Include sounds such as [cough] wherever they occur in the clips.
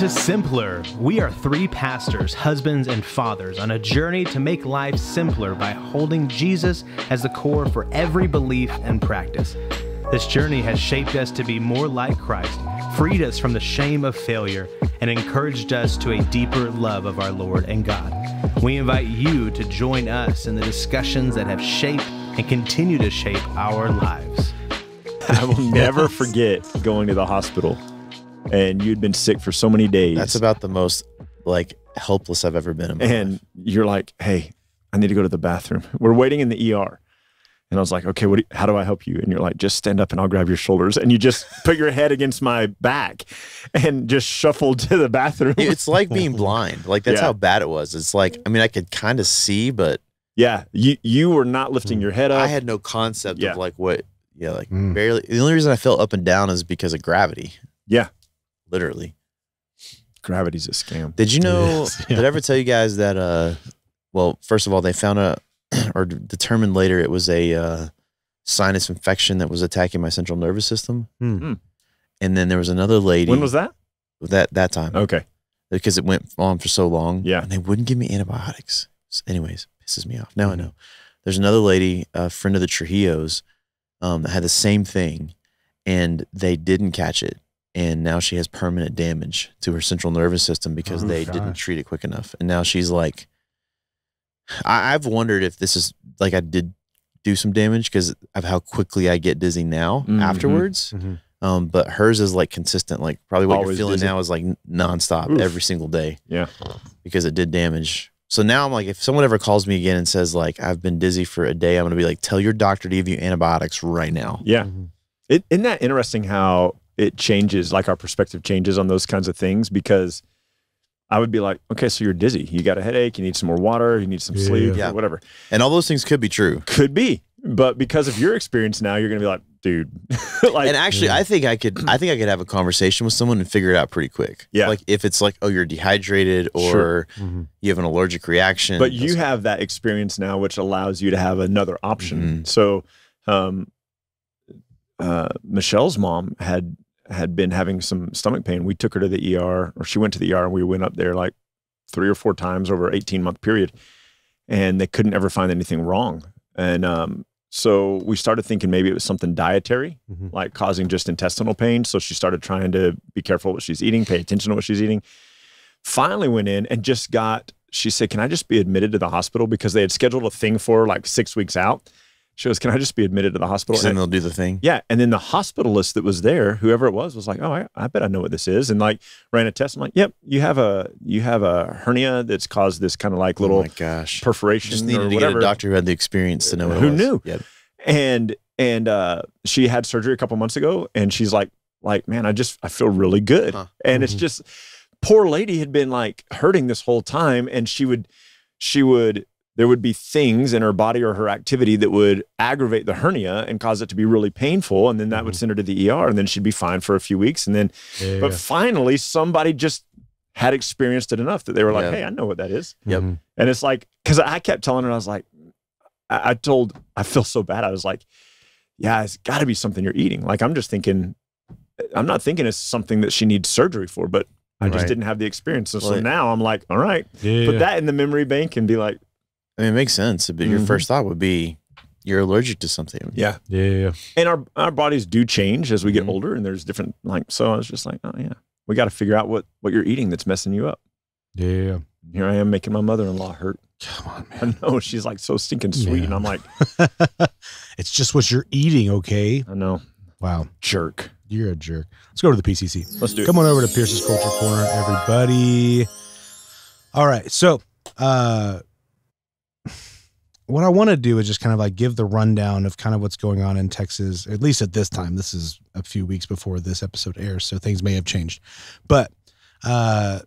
to Simpler. We are three pastors, husbands, and fathers on a journey to make life simpler by holding Jesus as the core for every belief and practice. This journey has shaped us to be more like Christ, freed us from the shame of failure, and encouraged us to a deeper love of our Lord and God. We invite you to join us in the discussions that have shaped and continue to shape our lives. I will [laughs] never forget going to the hospital and you'd been sick for so many days. That's about the most like helpless I've ever been in my and life. you're like, "Hey, I need to go to the bathroom." [laughs] We're waiting in the ER. And I was like, "Okay, what do, how do I help you?" And you're like, "Just stand up and I'll grab your shoulders." And you just [laughs] put your head against my back and just shuffled to the bathroom. It's like being [laughs] blind. Like that's Yeah. how bad it was. It's like I mean I could kind of see, but yeah, you you were not lifting your head up. I had no concept Yeah. of like what yeah, like Mm. barely the only reason I felt up and down is because of gravity. Yeah. Literally. Gravity's a scam. Did you know is, yeah. [laughs] did I ever tell you guys that uh well, first of all, they found a [clears throat] or determined later it was a uh sinus infection that was attacking my central nervous system. Hmm. Hmm. And then there was another lady When was that? that that time Okay. because it went on for so long. Yeah. And they wouldn't give me antibiotics. So anyways, pisses me off. Now Mm-hmm. I know. There's another lady, a friend of the Trujillos, um, that had the same thing and they didn't catch it. And now she has permanent damage to her central nervous system because Oh, they didn't treat it quick enough. And now she's like, I, I've wondered if this is like I did do some damage because of how quickly I get dizzy now Mhm. afterwards. Mhm. Um, but hers is like consistent. Like probably what Always you're feeling dizzy. now is like nonstop Oof. every single day Yeah. because it did damage. So now I'm like, if someone ever calls me again and says like I've been dizzy for a day, I'm gonna be like, tell your doctor to give you antibiotics right now. Yeah. Mhm. It, isn't that interesting how it changes, like our perspective changes on those kinds of things? Because I would be like, okay, so you're dizzy. You got a headache. You need some more water. You need some Yeah. sleep, Yeah. or whatever. And all those things could be true. Could be. But because of your experience now, you're going to be like, dude, [laughs] like, and actually, I think I could. I think I could have a conversation with someone and figure it out pretty quick. Yeah. Like if it's like, oh, you're dehydrated or Sure. Mhm. you have an allergic reaction. but you those- have that experience now, which allows you to have another option. Mhm. So, um, uh, Michelle's mom had had been having some stomach pain. We took her to the ER, or she went to the ER, and we went up there like three or four times over an eighteen month period, and they couldn't ever find anything wrong. And um, so we started thinking maybe it was something dietary, Mhm. like causing just intestinal pain. So she started trying to be careful what she's eating, pay attention to what she's eating. Finally went in and just got, she said, Can I just be admitted to the hospital? Because they had scheduled a thing for her like six weeks out. She goes, Can I just be admitted to the hospital? 'cause then And- they'll do the thing. yeah. And then the hospitalist that was there, whoever it was, was like, Oh, I, I bet I know what this is. And like ran a test. I'm like, Yep, you have a you have a hernia that's caused this kind of like Oh little my gosh. perforation. Just or needed to whatever. get a doctor who had the experience to know what it Who was. knew? Yep. and and uh she had surgery a couple months ago and she's like like man i just i feel really good Huh. and it's Mhm. just poor lady had been like hurting this whole time and she would she would there would be things in her body or her activity that would aggravate the hernia and cause it to be really painful and then that would Mhm. send her to the ER and then she'd be fine for a few weeks and then Yeah. but finally somebody just had experienced it enough that they were like Yeah. hey i know what that is Yep. Mhm. and it's like, because I kept telling her, I was like, I, I told, I feel so bad. I was like, yeah, it's got to be something you're eating. Like, I'm just thinking, I'm not thinking it's something that she needs surgery for, but I just Right. didn't have the experience. So, so Well, it- now I'm like, all right, Yeah. put that in the memory bank and be like, I mean, it makes sense. But your Mhm. first thought would be you're allergic to something. yeah. Yeah. Yeah. And our, our bodies do change as we get Mhm. older and there's different, like, so I was just like, oh, yeah, we got to figure out what, what you're eating that's messing you up. Yeah. Here I am making my mother in law hurt. Come on, man. I know she's like so stinking sweet. Yeah. And I'm like, [laughs] it's just what you're eating, okay? I know, Wow. jerk. You're a jerk. Let's go to the PCC. Let's do it. Come on over to Pierce's Culture Corner, everybody. All right. So, uh, what I want to do is just kind of like give the rundown of kind of what's going on in Texas, at least at this time. This is a few weeks before this episode airs, so things may have changed. But uh,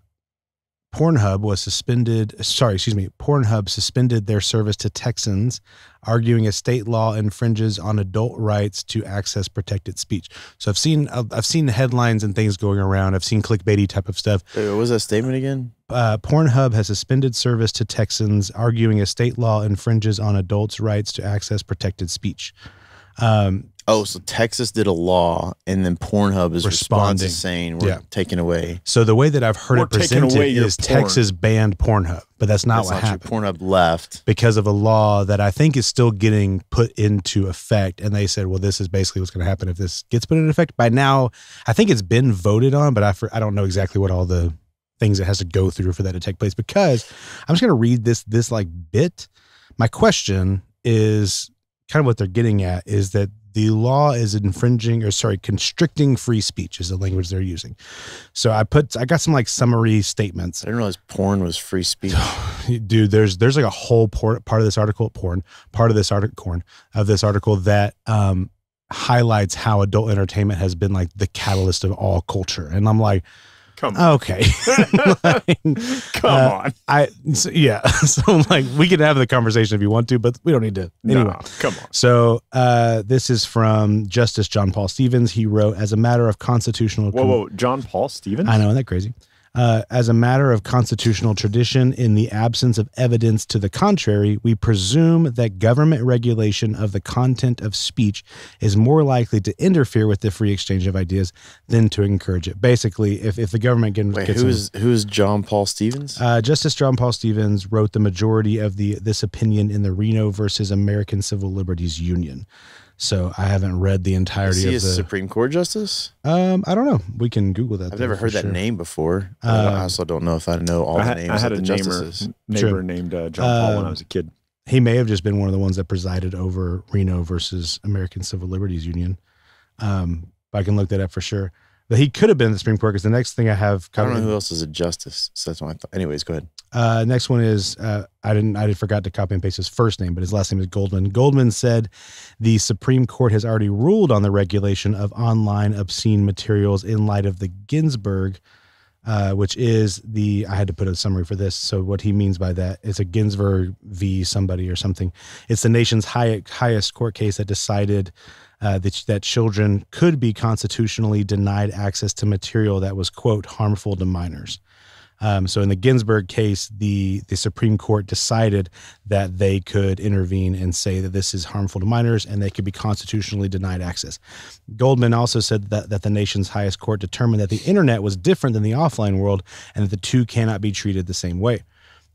Pornhub was suspended. Sorry, excuse me. Pornhub suspended their service to Texans, arguing a state law infringes on adult rights to access protected speech. So I've seen I've seen the headlines and things going around. I've seen clickbaity type of stuff. Wait, what was that statement again? Uh, Pornhub has suspended service to Texans, arguing a state law infringes on adults' rights to access protected speech. Um, Oh, so Texas did a law, and then Pornhub is Responding. saying we're Yeah. taking away. so the way that I've heard We're it presented is porn. Texas banned Pornhub, but that's not That's what not happened. true. Pornhub left. because of a law that I think is still getting put into effect. And they said, well, this is basically what's going to happen if this gets put into effect. By now, I think it's been voted on, but I, for, I don't know exactly what all the things it has to go through for that to take place because I'm just going to read this, this like bit. My question is kind of what they're getting at is that the law is infringing or sorry, constricting free speech is the language they're using. So I put, I got some like summary statements I didn't realize porn was free speech. [sighs] dude there's there's like a whole por- part of this article porn part of this article corn of this article that um highlights how adult entertainment has been like the catalyst of all culture and i'm like Come on. okay [laughs] Like, Come uh, on. i so, yeah [laughs] so like we can have the conversation if you want to but we don't need to anyway No, come on. so uh, this is from Justice John Paul Stevens. He wrote, "As a matter of constitutional Whoa, whoa. John Paul Stevens? I know, isn't that crazy? Uh, as a matter of constitutional tradition, in the absence of evidence to the contrary, we presume that government regulation of the content of speech is more likely to interfere with the free exchange of ideas than to encourage it. Basically, if, if the government gets, Wait, gets who in- is who is John Paul Stevens? uh, Justice John Paul Stevens wrote the majority of the this opinion in the Reno versus American Civil Liberties Union. So I haven't read the entirety is entirety he a of the. Supreme Court justice? um, I don't know. We can Google that. I've though, never heard that sure. name before. but I don't- I Um, also don't know if I know all I the had, names I had of a the neighbor, justices. neighbor Sure. named uh, John Paul when Um, I was a kid. he may have just been one of the ones that presided over Reno versus American Civil Liberties Union. Um, but I can look that up for sure. But he could have been in the Supreme Court because the next thing I have I don't know who else is a justice. So that's I thought. Anyways, go ahead. Uh, next one is uh, I didn't I forgot to copy and paste his first name, but his last name is Goldman. Goldman said the Supreme Court has already ruled on the regulation of online obscene materials in light of the Ginsburg, uh, which is the I had to put a summary for this. So what he means by that is a Ginsburg v somebody or something. It's the nation's high, highest court case that decided. Uh, that, that children could be constitutionally denied access to material that was quote harmful to minors. Um, so in the Ginsburg case, the the Supreme Court decided that they could intervene and say that this is harmful to minors and they could be constitutionally denied access. Goldman also said that that the nation's highest court determined that the internet was different than the offline world and that the two cannot be treated the same way.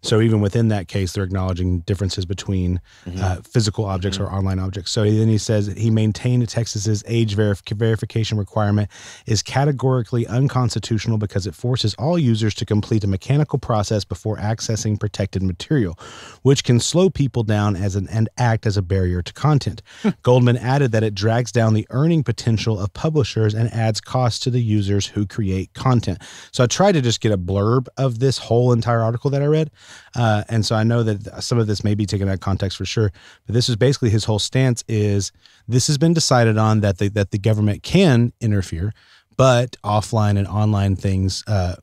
So even within that case, they're acknowledging differences between mm-hmm. uh, physical objects mm-hmm. or online objects. So then he says he maintained Texas's age verif- verification requirement is categorically unconstitutional because it forces all users to complete a mechanical process before accessing protected material, which can slow people down as an and act as a barrier to content. [laughs] Hmm. Goldman added that it drags down the earning potential of publishers and adds costs to the users who create content. So I tried to just get a blurb of this whole entire article that I read. Uh, and so I know that some of this may be taken out of context for sure, but this is basically his whole stance is this has been decided on that the, that the government can interfere, but offline and online things, uh,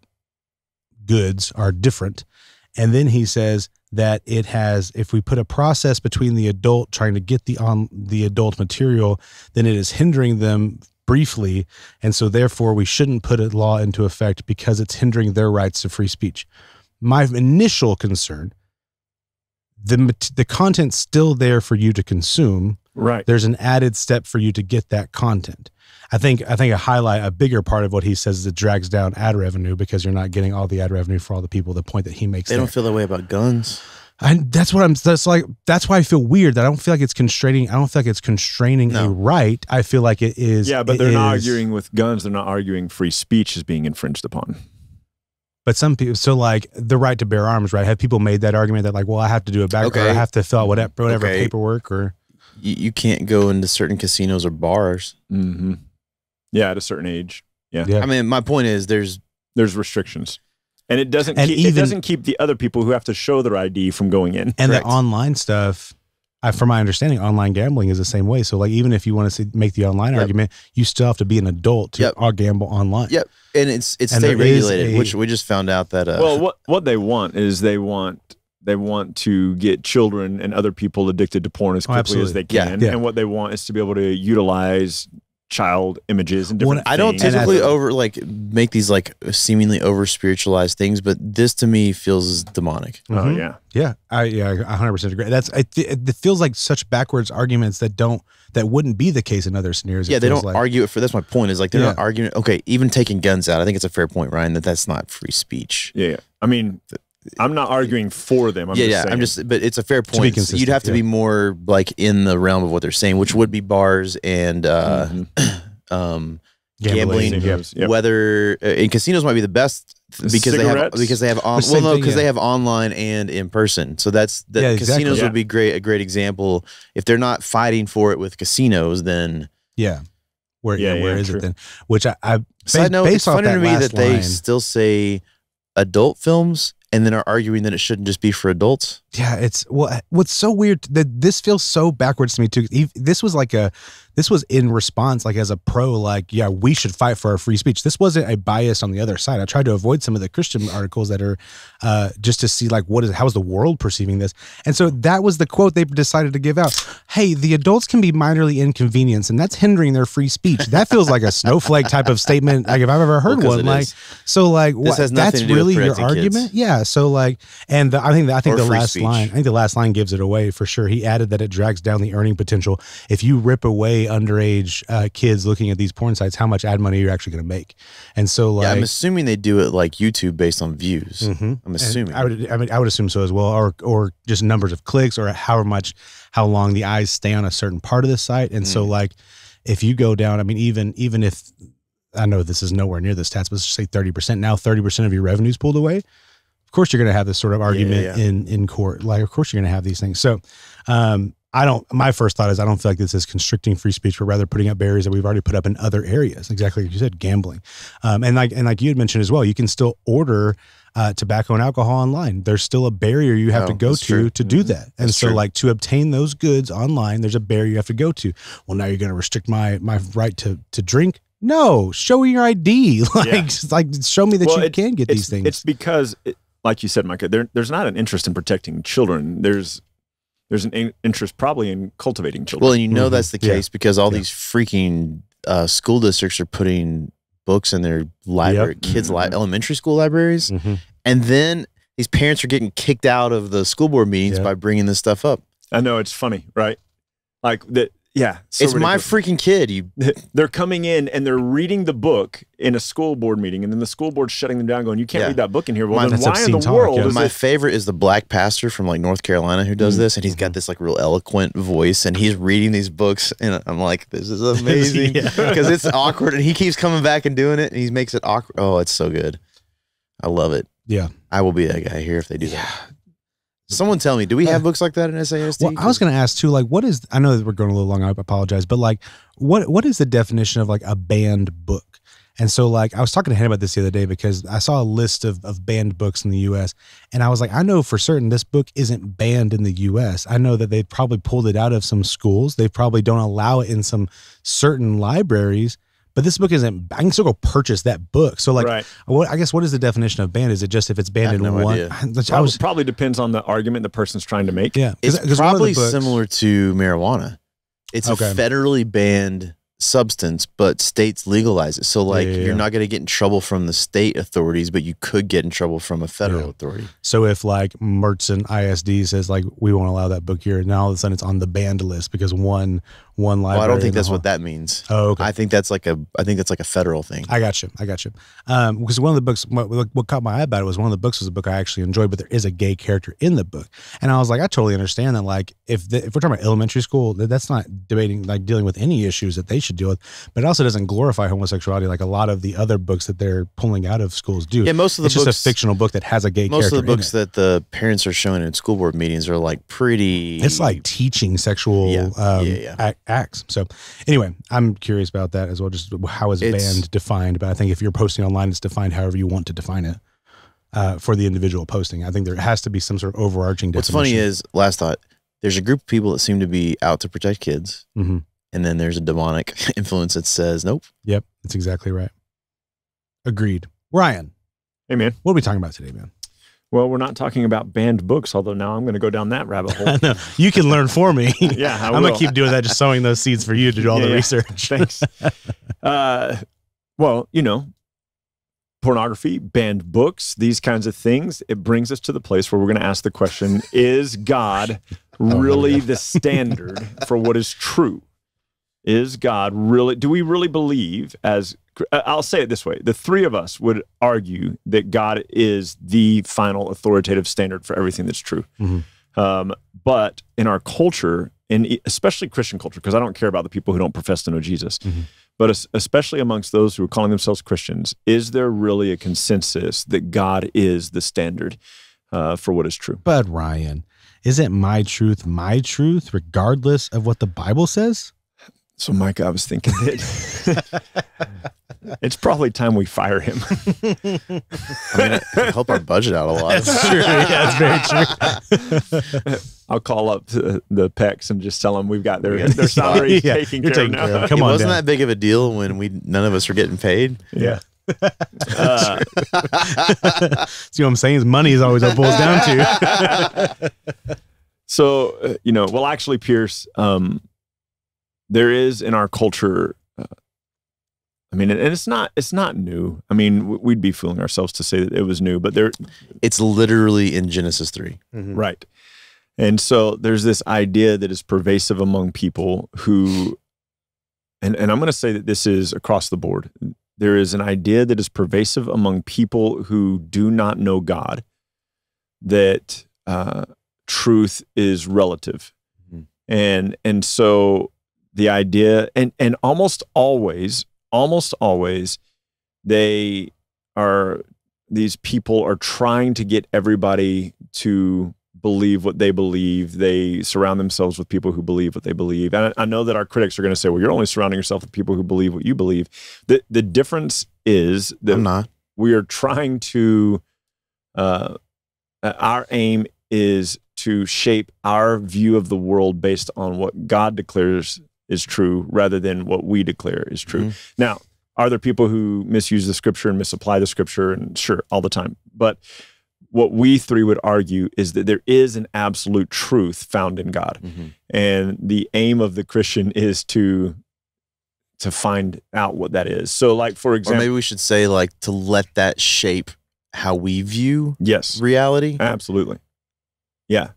goods are different. And then he says that it has, if we put a process between the adult trying to get the on the adult material, then it is hindering them briefly, and so therefore we shouldn't put a law into effect because it's hindering their rights to free speech my initial concern the the content's still there for you to consume Right. there's an added step for you to get that content i think i think a highlight a bigger part of what he says is it drags down ad revenue because you're not getting all the ad revenue for all the people the point that he makes They there. don't feel that way about guns. and that's what i'm that's like that's why i feel weird that i don't feel like it's constraining i don't feel like it's constraining a right i feel like it is Yeah, but they're not is- arguing with guns. They're not arguing free speech is being infringed upon. But some people, so like the right to bear arms, right? Have people made that argument that like, well, I have to do a back, or I have to fill out whatever, whatever Okay. paperwork, or You, you can't go into certain casinos or bars. Mm-hmm. Yeah, at a certain age, Yeah. I mean, my point is, there's there's restrictions, and it doesn't. And keep, even- it doesn't keep the other people who have to show their ID from going in. and Correct. the online stuff. I, from my understanding, online gambling is the same way. So like, even if you want to make the online Yep. argument, you still have to be an adult to Yep. uh, gamble online. Yep. and it's it's And state regulated, a- which we just found out that. Uh, well, what what they want is they want they want to get children and other people addicted to porn as Oh, quickly as they absolutely. Yeah, can, yeah. and what they want is to be able to utilize child images and Well, different. I don't typically I- over like make these like seemingly over spiritualized things, but this to me feels demonic. Oh Mhm. yeah, Yeah, I yeah, I 100 percent agree. That's it, it. It feels like such backwards arguments that don't that wouldn't be the case in other scenarios. yeah, they don't like. argue it for. That's my point. Is like they're not arguing. Okay, even taking guns out, I think it's a fair point, Ryan. That that's not free speech. Yeah, yeah. I mean, I'm not arguing for them. I'm yeah, just yeah. saying. I'm just, but it's a fair be point. consistent, You'd have to yeah. be more like in the realm of what they're saying, which would be bars and uh, Mhm. [clears throat] um, Gambling, gambling, yep. whether uh, and casinos might be the best because they have because they have on, well no thing, because they have online and in person. So that's the Yeah, exactly. casinos Yeah. would be great a great example. If they're not fighting for it with casinos, then Yeah. Where Yeah, yeah, where yeah, is true. it then? Which I, I side based, note, based it's funny to me last that they still say adult films and then are arguing that it shouldn't just be for adults. Yeah, it's well. What's so weird that this feels so backwards to me too. This was like a, this was in response, like as a pro, like yeah, we should fight for our free speech. This wasn't a bias on the other side. I tried to avoid some of the Christian articles that are, uh, just to see like what is how is the world perceiving this. And so that was the quote they decided to give out. Hey, the adults can be minorly inconvenienced, and that's hindering their free speech. That feels like a snowflake type of statement. Like if I've ever heard Well, one, like is. so, like what, that's to do with really your kids. argument. Yeah. So like, and the, I think I think Or the last speech. Line, I think the last line gives it away for sure. He added that it drags down the earning potential. If you rip away underage uh, kids looking at these porn sites, how much ad money are you're actually going to make? And so like, yeah, I'm assuming they do it like YouTube based on views. Mhm. I'm And assuming. I would, I mean, I would assume so as well, or or just numbers of clicks, or however much, how long the eyes stay on a certain part of the site. And so, Mm. like, if you go down, I mean, even even if I know this is nowhere near the stats, but let's just say thirty percent now, thirty percent of your revenues pulled away. Of course, you're going to have this sort of argument yeah. in in court. Like, of course, you're going to have these things. So, um, I don't. My first thought is I don't feel like this is constricting free speech, but rather putting up barriers that we've already put up in other areas. Exactly like you said, gambling, um, and like and like you had mentioned as well, you can still order uh, tobacco and alcohol online. There's still a barrier you have Oh, to go to true. to do Mhm. that. And That's so, true. like to obtain those goods online, there's a barrier you have to go to. Well, now you're going to restrict my my right to to drink. No, show me your ID. [laughs] Like, Yeah. like show me that Well, you it- can get these things. It's because, it, like you said, Micah, there, there's not an interest in protecting children. There's there's an in- interest probably in cultivating children. well, and you know Mhm. that's the Yeah. case because all Yeah. these freaking uh, school districts are putting books in their library, kids' li- Mhm. elementary school libraries, Mhm. and then these parents are getting kicked out of the school board meetings Yeah. by bringing this stuff up. I know it's funny, right? Like that. Yeah, so it's my ridiculous. freaking kid. You [laughs] they're coming in and they're reading the book in a school board meeting, and then the school board's shutting them down, going, "You can't Yeah. read that book in here." Well, My- then why in the talk, world yeah. is my it? favorite is the black pastor from like North Carolina who does Mm. this, and he's got this like real eloquent voice, and he's reading these books, and I'm like, this is [laughs] amazing Yeah. because it's awkward, and he keeps coming back and doing it, and he makes it awkward. Oh, it's so good. I love it. Yeah. I will be that guy here if they do that. Someone tell me, do we have books like that in SAST? Well, I was going to ask too, like, what is? I know that we're going a little long. I apologize, but like, what what is the definition of like a banned book? And so, like, I was talking to him about this the other day because I saw a list of of banned books in the U.S. and I was like, I know for certain this book isn't banned in the U.S. I know that they probably pulled it out of some schools. They probably don't allow it in some certain libraries. But this book isn't. I can still go purchase that book. So, like, right. what I guess what is the definition of banned? Is it just if it's banned I have in no one? idea. [laughs] I Probably, was probably depends on the argument the person's trying to make. yeah. 'cause- it's 'cause one of the probably books- similar to marijuana. It's Okay. a federally banned substance, but states legalize it. So like yeah, yeah. you're not going to get in trouble from the state authorities, but you could get in trouble from a federal Yeah. authority. So if like Mertzen ISD says like we won't allow that book here, now all of a sudden it's on the banned list because one one library. Well, I don't think that's what that means. Oh, okay. I think that's like a I think that's like a federal thing. I got you. I got you. Um, because one of the books, what, what caught my eye about it was one of the books was a book I actually enjoyed, but there is a gay character in the book, and I was like, I totally understand that. Like, if the, if we're talking about elementary school, that, that's not debating like dealing with any issues that they should deal with, but it also doesn't glorify homosexuality like a lot of the other books that they're pulling out of schools do. yeah, most of the it's books just a fictional book that has a gay character. most of the books that the parents are showing in school board meetings are like pretty It's like teaching sexual Yeah. um, Yeah, yeah. ac- acts. So, anyway, I'm curious about that as well. Just how is It's- banned defined? But I think if you're posting online, it's defined however you want to define it uh, for the individual posting. I think there has to be some sort of overarching. What's definition. funny is last thought there's a group of people that seem to be out to protect kids Mhm. and then there's a demonic [laughs] influence that says nope. Yep, that's exactly right. Agreed. Ryan, Hey, man. what are we talking about today, man? Well, we're not talking about banned books, although now I'm going to go down that rabbit hole. [laughs] no, you can learn for me. [laughs] yeah, I [laughs] I'm gonna keep doing that, just sowing those seeds for you to do all Yeah, the yeah. research. Thanks. uh, well, you know, pornography, banned books, these kinds of things. It brings us to the place where we're going to ask the question: Is God really the standard for what is true? is God really? Do we really believe? As I'll say it this way: the three of us would argue that God is the final authoritative standard for everything that's true. Mhm. Um, but in our culture, in especially Christian culture, because I don't care about the people who don't profess to know Jesus, Mhm. but especially amongst those who are calling themselves Christians, is there really a consensus that God is the standard uh, for what is true? But Ryan, isn't my truth my truth, regardless of what the Bible says? So, Mike, I was thinking that [laughs] [laughs] it's probably time we fire him. [laughs] I mean, it could help our budget out a lot. That's true. Yeah, that's very true. I'll call up the, the Pecs and just tell them we've got their, We got their salaries Yeah, taken you're care taking of care now. of. Come it on wasn't down. that big of a deal when we none of us were getting paid. Yeah. Uh, [laughs] See what I'm saying? Is money is always what it boils down to. [laughs] so, uh, you know, well, actually, Pierce, um, there is in our culture. I mean, and it's not it's not new. I mean, we'd be fooling ourselves to say that it was new, but there, It's literally in Genesis three. Right. And so there's this idea that is pervasive among people who, and, and I'm going to say that this is across the board. There is an idea that is pervasive among people who do not know God that uh, truth is relative. Mhm. And, and so the idea, and, and almost always, almost always, they are, these people are trying to get everybody to believe what they believe. They surround themselves with people who believe what they believe. And I, I know that our critics are going to say, well, you're only surrounding yourself with people who believe what you believe. The, the difference is that we are trying to, uh, uh, our aim is to shape our view of the world based on what God declares is true rather than what we declare is true. Now, are there people who misuse the scripture and misapply the scripture? And sure, all the time. But what we three would argue is that there is an absolute truth found in God. Mhm. And the aim of the Christian is to to find out what that is. So like for Or example, maybe we should say like to let that shape how we view yes, reality absolutely. Yeah.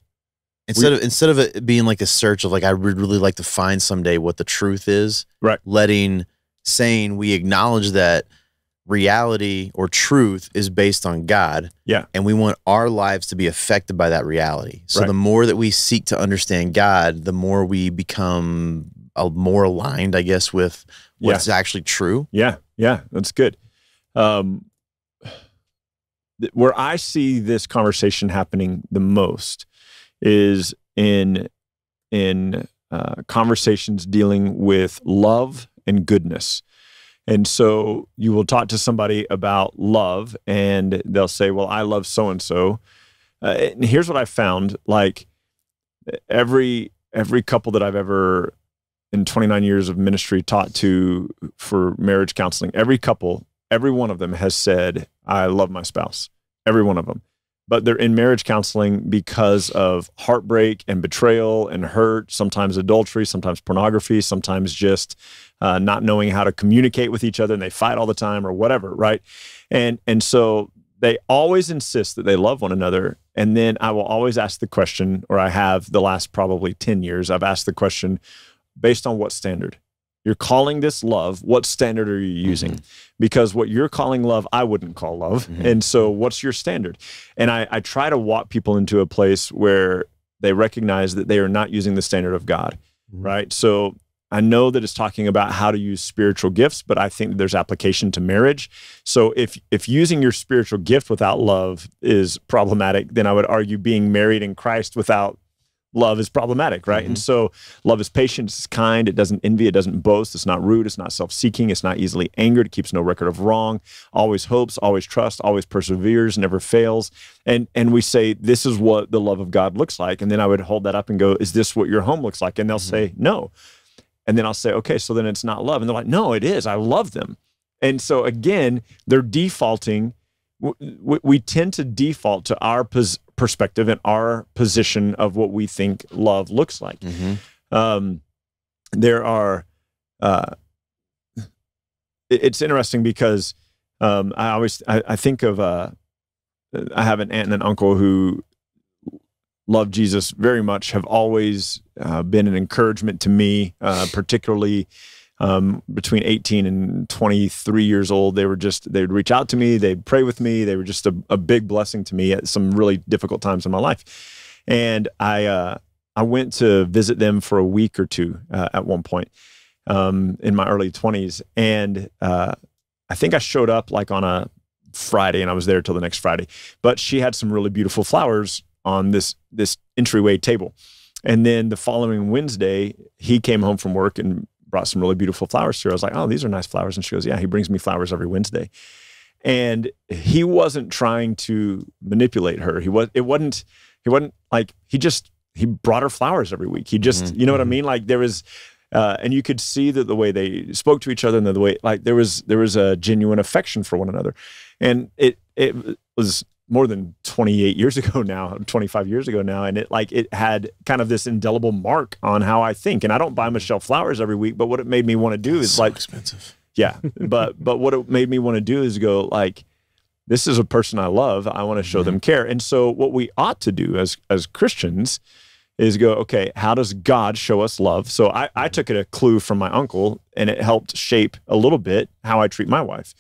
Instead of instead of it being like a search of like I would really like to find someday what the truth is. Right. Letting saying we acknowledge that reality or truth is based on God. Yeah. And we want our lives to be affected by that reality. So Right. the more that we seek to understand God, the more we become uh, more aligned, I guess, with Yeah. what's actually true. Yeah, yeah, that's good. Um, where I see this conversation happening the most is in in uh, conversations dealing with love and goodness. And so you will talk to somebody about love, and they'll say, "Well, I love so and so." And here's what I found: like every every couple that I've ever in 29 years of ministry taught to for marriage counseling every couple every one of them has said i love my spouse every one of them but they're in marriage counseling because of heartbreak and betrayal and hurt sometimes adultery sometimes pornography sometimes just uh, not knowing how to communicate with each other and they fight all the time or whatever right and and so they always insist that they love one another and then i will always ask the question or i have the last probably 10 years i've asked the question based on what standard? You're calling this love. What standard are you using? Because what you're calling love, I wouldn't call love. Mhm. And so, what's your standard? And I, I try to walk people into a place where they recognize that they are not using the standard of God, Mhm. right? So, I know that it's talking about how to use spiritual gifts, but I think there's application to marriage. So if if using your spiritual gift without love is problematic, then I would argue being married in Christ without love is problematic, right? And mm-hmm. so love is patient, it's kind, it doesn't envy, it doesn't boast, it's not rude, it's not self-seeking, it's not easily angered, it keeps no record of wrong, always hopes, always trusts, always perseveres, never fails. And and we say this is what the love of God looks like. And then I would hold that up and go, is this what your home looks like? And they'll mm-hmm. say, no. And then I'll say, okay, so then it's not love. And they're like, no, it is. I love them. And so again, they're defaulting. w- w- We tend to default to our pos- perspective and our position of what we think love looks like. Mhm. Um, there are, uh, it's interesting because um, I always I, I think of uh, I have an aunt and an uncle who love Jesus very much have always uh, been an encouragement to me, uh, particularly um, between 18 and 23 years old. They were just, they would reach out to me, they'd pray with me. They were just a, a big blessing to me at some really difficult times in my life. And I, uh, I went to visit them for a week or two uh, at one point um, in my early 20s. And uh, I think I showed up like on a Friday and I was there till the next Friday. But she had some really beautiful flowers on this this entryway table. And then the following Wednesday, he came home from work and brought some really beautiful flowers to her. I was like, "Oh, these are nice flowers." And she goes, "Yeah, he brings me flowers every Wednesday." And he wasn't trying to manipulate her. He was. It wasn't. He wasn't like he just he brought her flowers every week. He just, Mhm. you know what I Mhm. mean? Like there was, uh, and you could see that the way they spoke to each other and the way, like there was, there was a genuine affection for one another, and it it was more than 28 years ago [laughs] now 25 years ago now and it like it had kind of this indelible mark on how i think. And i don't buy michelle flowers every week but what it made me want to do is so like expensive. yeah but but what it made me want to do is go like this is a person i love i want to show them mm-hmm. care. And so what we ought to do as as christians is go okay how does god show us love? So i i mm-hmm. took it a clue from my uncle and it helped shape a little bit how i treat my wife.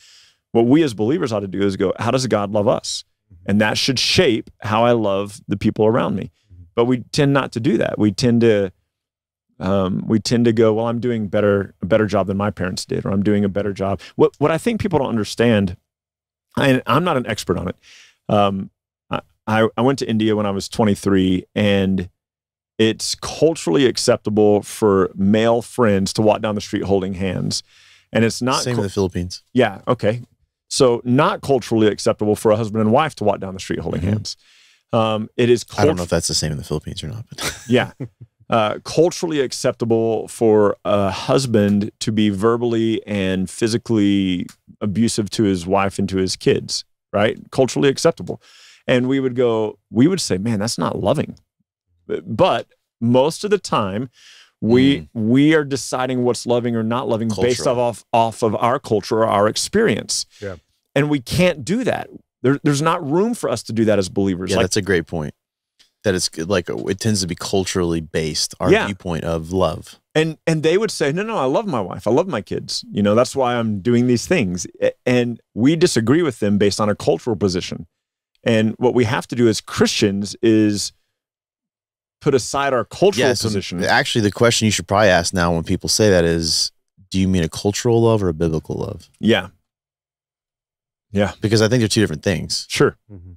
What we as believers ought to do is go how does god love us and that should shape how i love the people around me but we tend not to do that we tend to um, we tend to go, well, I'm doing better a better job than my parents did, or I'm doing a better job. What what I think people don't understand, and I'm not an expert on it. Um, I, I went to India when I was 23, and it's culturally acceptable for male friends to walk down the street holding hands, and it's not Same in the Philippines. yeah, okay. So not culturally acceptable for a husband and wife to walk down the street holding Mhm. hands. Um, it is. I don't know if that's the same in the Philippines or not, but [laughs] yeah. Uh, culturally acceptable for a husband to be verbally and physically abusive to his wife and to his kids, right? Culturally acceptable. And we would go, we would say, man, that's not loving. But most of the time, we mm. we are deciding what's loving or not loving based Cultural. off off of our culture or our experience. Yeah. And we can't do that. There, there's not room for us to do that as believers. yeah, like that's a great point. That it's like uh, it tends to be culturally based. Our Yeah. viewpoint of love. and and they would say no no i love my wife i love my kids you know that's why i'm doing these things and we disagree with them based on a cultural position and what we have to do as christians is put aside our cultural Yeah, so position actually, the question you should probably ask now when people say that is, do you mean a cultural love or a biblical love? yeah yeah Because I think they're two different things. sure mm-hmm.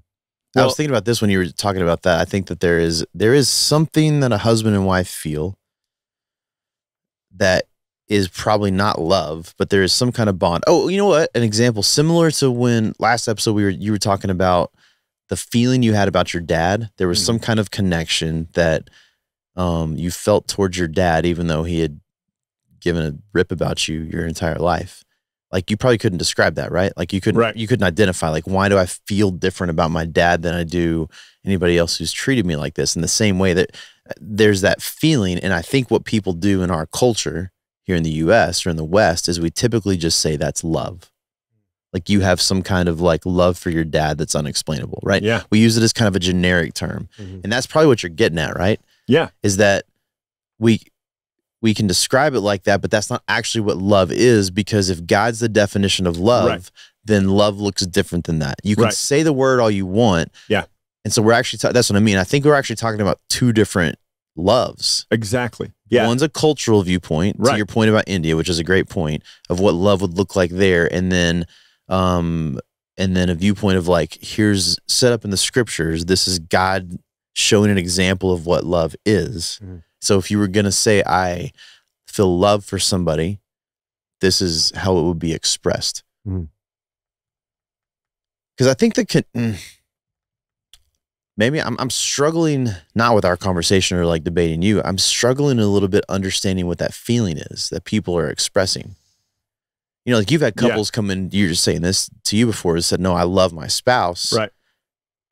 I Well- was thinking about this when you were talking about that. I think that there is there is something that a husband and wife feel that is probably not love, but there is some kind of bond. Oh, you know what? An example similar to when last episode we were you were talking about the feeling you had about your dad. There was Mhm. some kind of connection that um, you felt towards your dad, even though he had given a rip about you your entire life. Like you probably couldn't describe that, right? Like you couldn't Right. you couldn't identify like why do I feel different about my dad than I do anybody else who's treated me like this in the same way that uh, there's that feeling and I think what people do in our culture here in the US or in the West is we typically just say that's love. Like you have some kind of like love for your dad that's unexplainable, right? yeah We use it as kind of a generic term. Mhm. And that's probably what you're getting at, right? yeah is that we we can describe it like that, but that's not actually what love is because if God's the definition of love, Right. then love looks different than that. You can Right. say the word all you want. Yeah. And so we're actually ta- that's what I mean. I think we're actually talking about two different loves. exactly yeah One's a cultural viewpoint to Right. your point about India, which is a great point of what love would look like there, and then um and then a viewpoint of like here's set up in the scriptures. This is God showing an example of what love is. Mhm. So if you were gonna say I feel love for somebody, this is how it would be expressed. Because I think that can. mm, maybe I'm I'm struggling not with our conversation or like debating you. I'm struggling a little bit understanding what that feeling is that people are expressing. You know, like you've had Yeah. couples come in, you're just saying this to you before, said, No, I love my spouse. Right.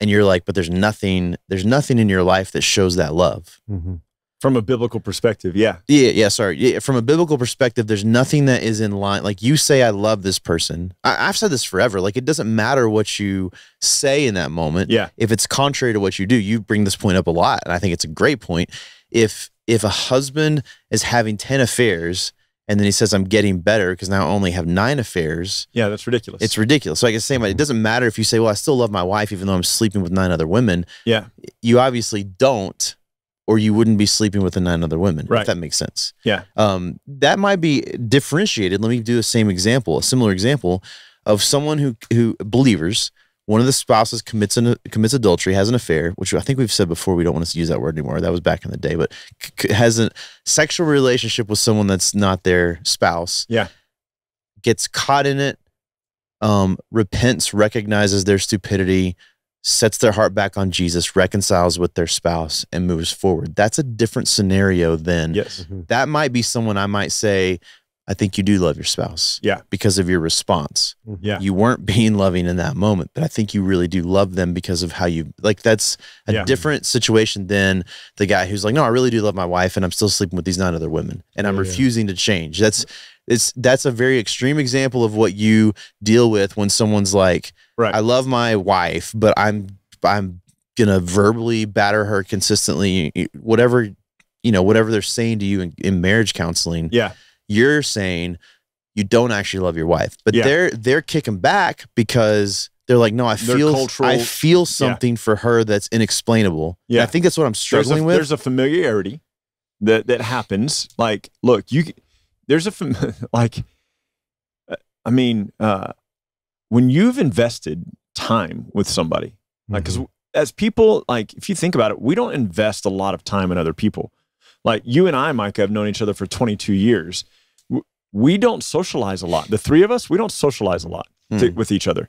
And you're like, but there's nothing, there's nothing in your life that shows that love. Mhm. From a biblical perspective, yeah. Yeah, yeah, sorry. Yeah, from a biblical perspective, there's nothing that is in line. Like you say, I love this person. I, I've said this forever. Like it doesn't matter what you say in that moment. Yeah. If it's contrary to what you do, you bring this point up a lot, and I think it's a great point. If if a husband is having ten affairs and then he says, "I'm getting better because now I only have nine affairs," Yeah, that's ridiculous. it's ridiculous. So I guess same. It doesn't matter if you say, "Well, I still love my wife even though I'm sleeping with nine other women." yeah, You obviously don't, or you wouldn't be sleeping with the nine other women. Right. If that makes sense yeah, um, that might be differentiated. Let me do the same example, a similar example of someone who who believers. One of the spouses commits an, commits adultery, has an affair, which I think we've said before. We don't want to use that word anymore. That was back in the day, but has a sexual relationship with someone that's not their spouse. Yeah. gets caught in it, um, repents, recognizes their stupidity, sets their heart back on Jesus, reconciles with their spouse, and moves forward. That's a different scenario than yes, that might be someone I might say, I think you do love your spouse. Yeah. Because of your response. Mm-hmm. yeah, You weren't being loving in that moment, but I think you really do love them because of how you like that's a Yeah. different situation than the guy who's like, No, I really do love my wife and I'm still sleeping with these nine other women and I'm Yeah, yeah. refusing to change. That's it's that's a very extreme example of what you deal with when someone's like, right. I love my wife, but I'm I'm gonna verbally batter her consistently, whatever you know, whatever they're saying to you in, in marriage counseling. yeah, You're saying you don't actually love your wife, but Yeah. they're they're kicking back because they're like, no, I Their feel cultural- I feel something for her that's inexplainable. And Yeah. I think that's what I'm there's a, struggling with. there's a familiarity that that happens. Like, look, you there's a fam- [laughs] like, uh, I mean, uh, when you've invested time with somebody, like, because as people, like, if you think about it, we don't invest a lot of time in other people. Like you and I, Micah, have known each other for 22 years. We don't socialize a lot. The three of us, we don't socialize a lot to, Hmm. with each other.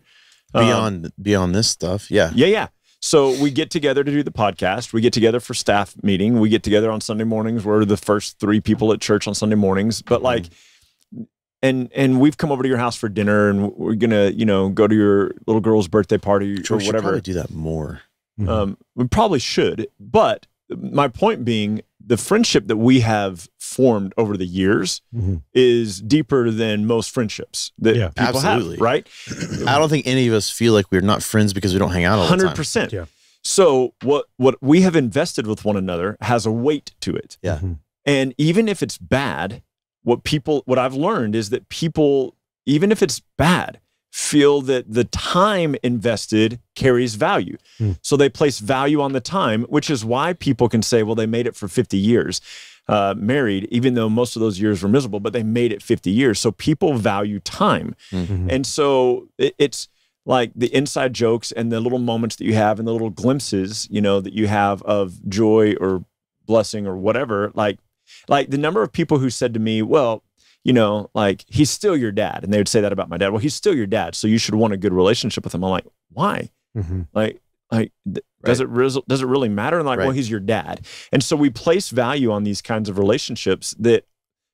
Um, beyond beyond this stuff. Yeah. yeah, yeah. So we get together to do the podcast. We get together for staff meeting. We get together on Sunday mornings. We're the first three people at church on Sunday mornings. But like, and and we've come over to your house for dinner, and we're gonna, you know, go to your little girl's birthday party George or should whatever. do that more. Um, we probably should. But my point being, the friendship that we have formed over the years Mhm. is deeper than most friendships that Yeah. people Absolutely. have. Right. [clears throat] I don't think any of us feel like we're not friends because we don't hang out all the Hundred time. percent. Yeah. So what what we have invested with one another has a weight to it. Yeah. Mhm. And even if it's bad, what people what I've learned is that people, even if it's bad, feel that the time invested carries value. Hmm. So they place value on the time, which is why people can say, well, they made it for 50 years. Uh, married, even though most of those years were miserable, but they made it 50 years. So people value time. Mhm. And so it, it's like the inside jokes and the little moments that you have and the little glimpses, you know, that you have of joy or blessing or whatever. Like, like the number of people who said to me, well, you know, like he's still your dad. And they would say that about my dad. Well, he's still your dad. So you should want a good relationship with him. I'm like, why? Mhm. Like, like, th- does it res- does it really matter? And like, well, he's your dad. And so we place value on these kinds of relationships that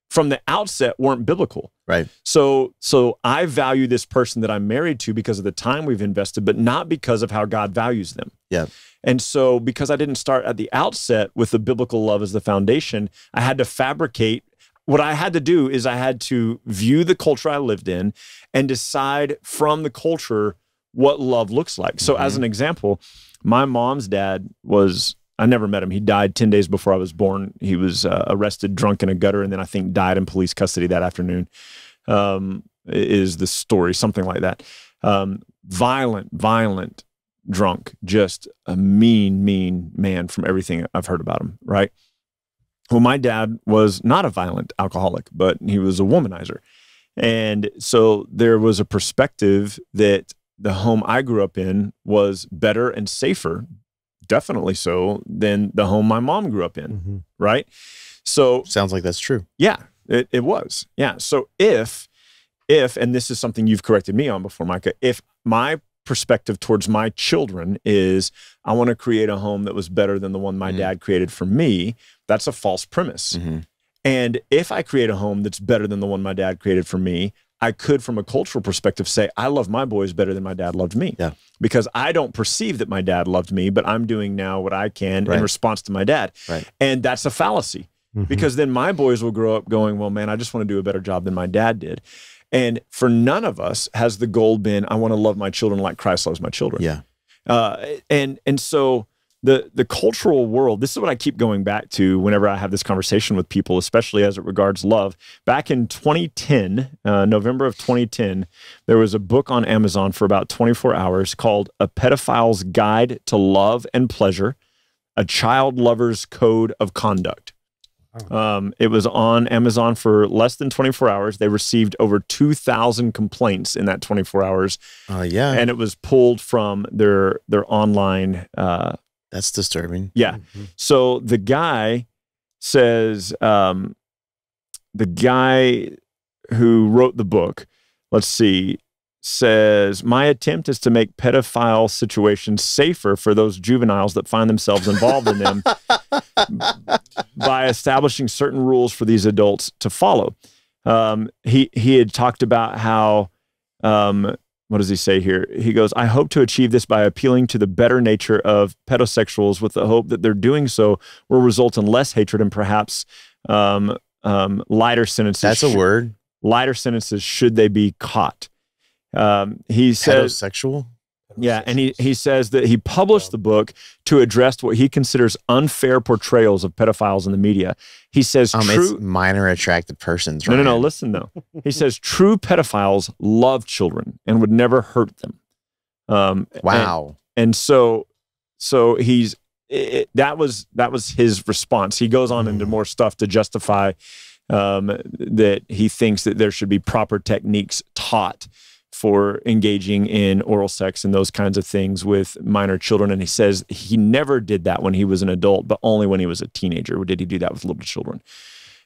from the outset weren't biblical. Right. So so I value this person that I'm married to because of the time we've invested, but not because of how God values them. Yeah. And so because I didn't start at the outset with the biblical love as the foundation, I had to fabricate what I had to do is I had to view the culture I lived in and decide from the culture what love looks like. So as an example, my mom's dad was I never met him. He died 10 days before I was born. He was uh, arrested drunk in a gutter and then I think died in police custody that afternoon. Um, is the story something like that. Um, violent, violent drunk, just a mean, mean man from everything I've heard about him, right? Well, my dad was not a violent alcoholic, but he was a womanizer. And so there was a perspective that the home I grew up in was better and safer, definitely so, than the home my mom grew up in, Mhm. right? So Sounds like that's true. yeah, it, it was. Yeah. So if, if, and this is something you've corrected me on before, Micah, if my perspective towards my children is I want to create a home that was better than the one my Mhm. dad created for me, that's a false premise. Mhm. And if I create a home that's better than the one my dad created for me, I could, from a cultural perspective, say I love my boys better than my dad loved me. Yeah. Because I don't perceive that my dad loved me, but I'm doing now what I can Right. in response to my dad. Right. And that's a fallacy Mhm. because then my boys will grow up going, well, man, I just want to do a better job than my dad did. And for none of us has the goal been, I want to love my children like Christ loves my children. Yeah. Uh, and and so the the cultural world. This is what I keep going back to whenever I have this conversation with people, especially as it regards love. Back in 2010, uh, November of 2010, there was a book on Amazon for about 24 hours called "A Pedophile's Guide to Love and Pleasure: A Child Lover's Code of Conduct." Um, it was on Amazon for less than 24 hours. They received over 2,000 complaints in that 24 hours Uh, yeah. and it was pulled from their their online uh that's disturbing. yeah so the guy says um the guy who wrote the book let's see says my attempt is to make pedophile situations safer for those juveniles that find themselves involved in them [laughs] by establishing certain rules for these adults to follow um, he he had talked about how um, what does he say here? He goes, I hope to achieve this by appealing to the better nature of pedosexuals with the hope that their doing so will result in less hatred and perhaps um, um, lighter sentences. That's a word. Lighter sentences should they be caught. Um, he says, Pedosexual. Yeah, and he, he says that he published the book to address what he considers unfair portrayals of pedophiles in the media. He says Um, true. minor attracted persons. No, no, no. Listen though. [laughs] He says true pedophiles love children and would never hurt them. Um, Wow. And, so, so he's it, that was that was his response. He goes on into more stuff to justify um, that he thinks that there should be proper techniques taught for engaging in oral sex and those kinds of things with minor children. And he says he never did that when he was an adult, but only when he was a teenager did he do that with little children.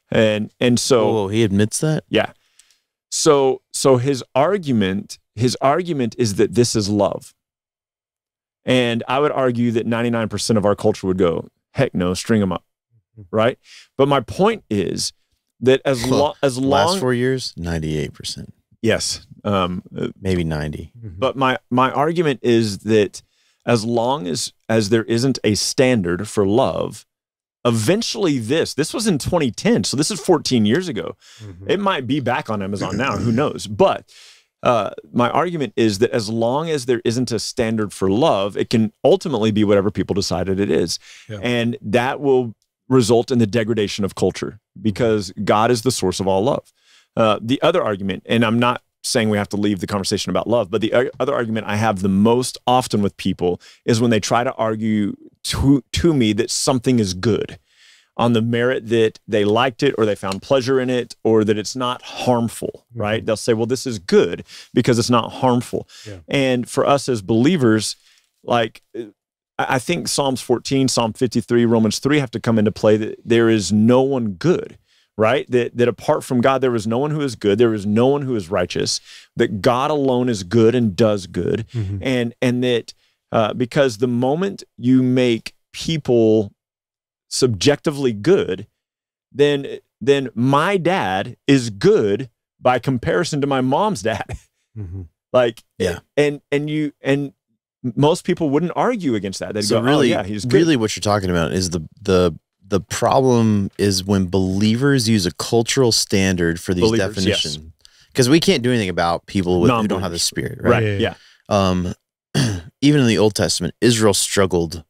And and so oh, he admits that. yeah. So so his argument his argument is that this is love. And I would argue that 99% of our culture would go, heck no, string them up. Mm-hmm. Right? But my point is that as Well, long as Last long four years, ninety-eight percent, yes, um, uh, maybe ninety. but my my argument is that as long as as there isn't a standard for love, eventually this this was in 2010, so this is 14 years ago. It might be back on Amazon now, who knows? But uh, my argument is that as long as there isn't a standard for love, it can ultimately be whatever people decided it is. Yeah. And that will result in the degradation of culture because God is the source of all love. Uh, the other argument, and I'm not saying we have to leave the conversation about love, but the other argument I have the most often with people is when they try to argue to, to me that something is good on the merit that they liked it or they found pleasure in it or that it's not harmful, right? They'll say, well, this is good because it's not harmful. Yeah. And for us as believers, like, I I think Psalms 14, Psalm 53, Romans 3 have to come into play that there is no one good, right? That, that apart from God, there is no one who is good. There is no one who is righteous, that God alone is good and does good. Mhm. And, and that uh, because the moment you make people subjectively good, then then my dad is good by comparison to my mom's dad. [laughs] Mhm. like Yeah. and and you and most people wouldn't argue against that. They'd So go, really, "Oh yeah, he's good." really, what you're talking about is the the the problem is when believers use a cultural standard for these Believers, definitions. Because we can't do anything about people with, who don't have the spirit, right? right? Yeah, Yeah, yeah. Um, [clears throat] even in the Old Testament, Israel struggled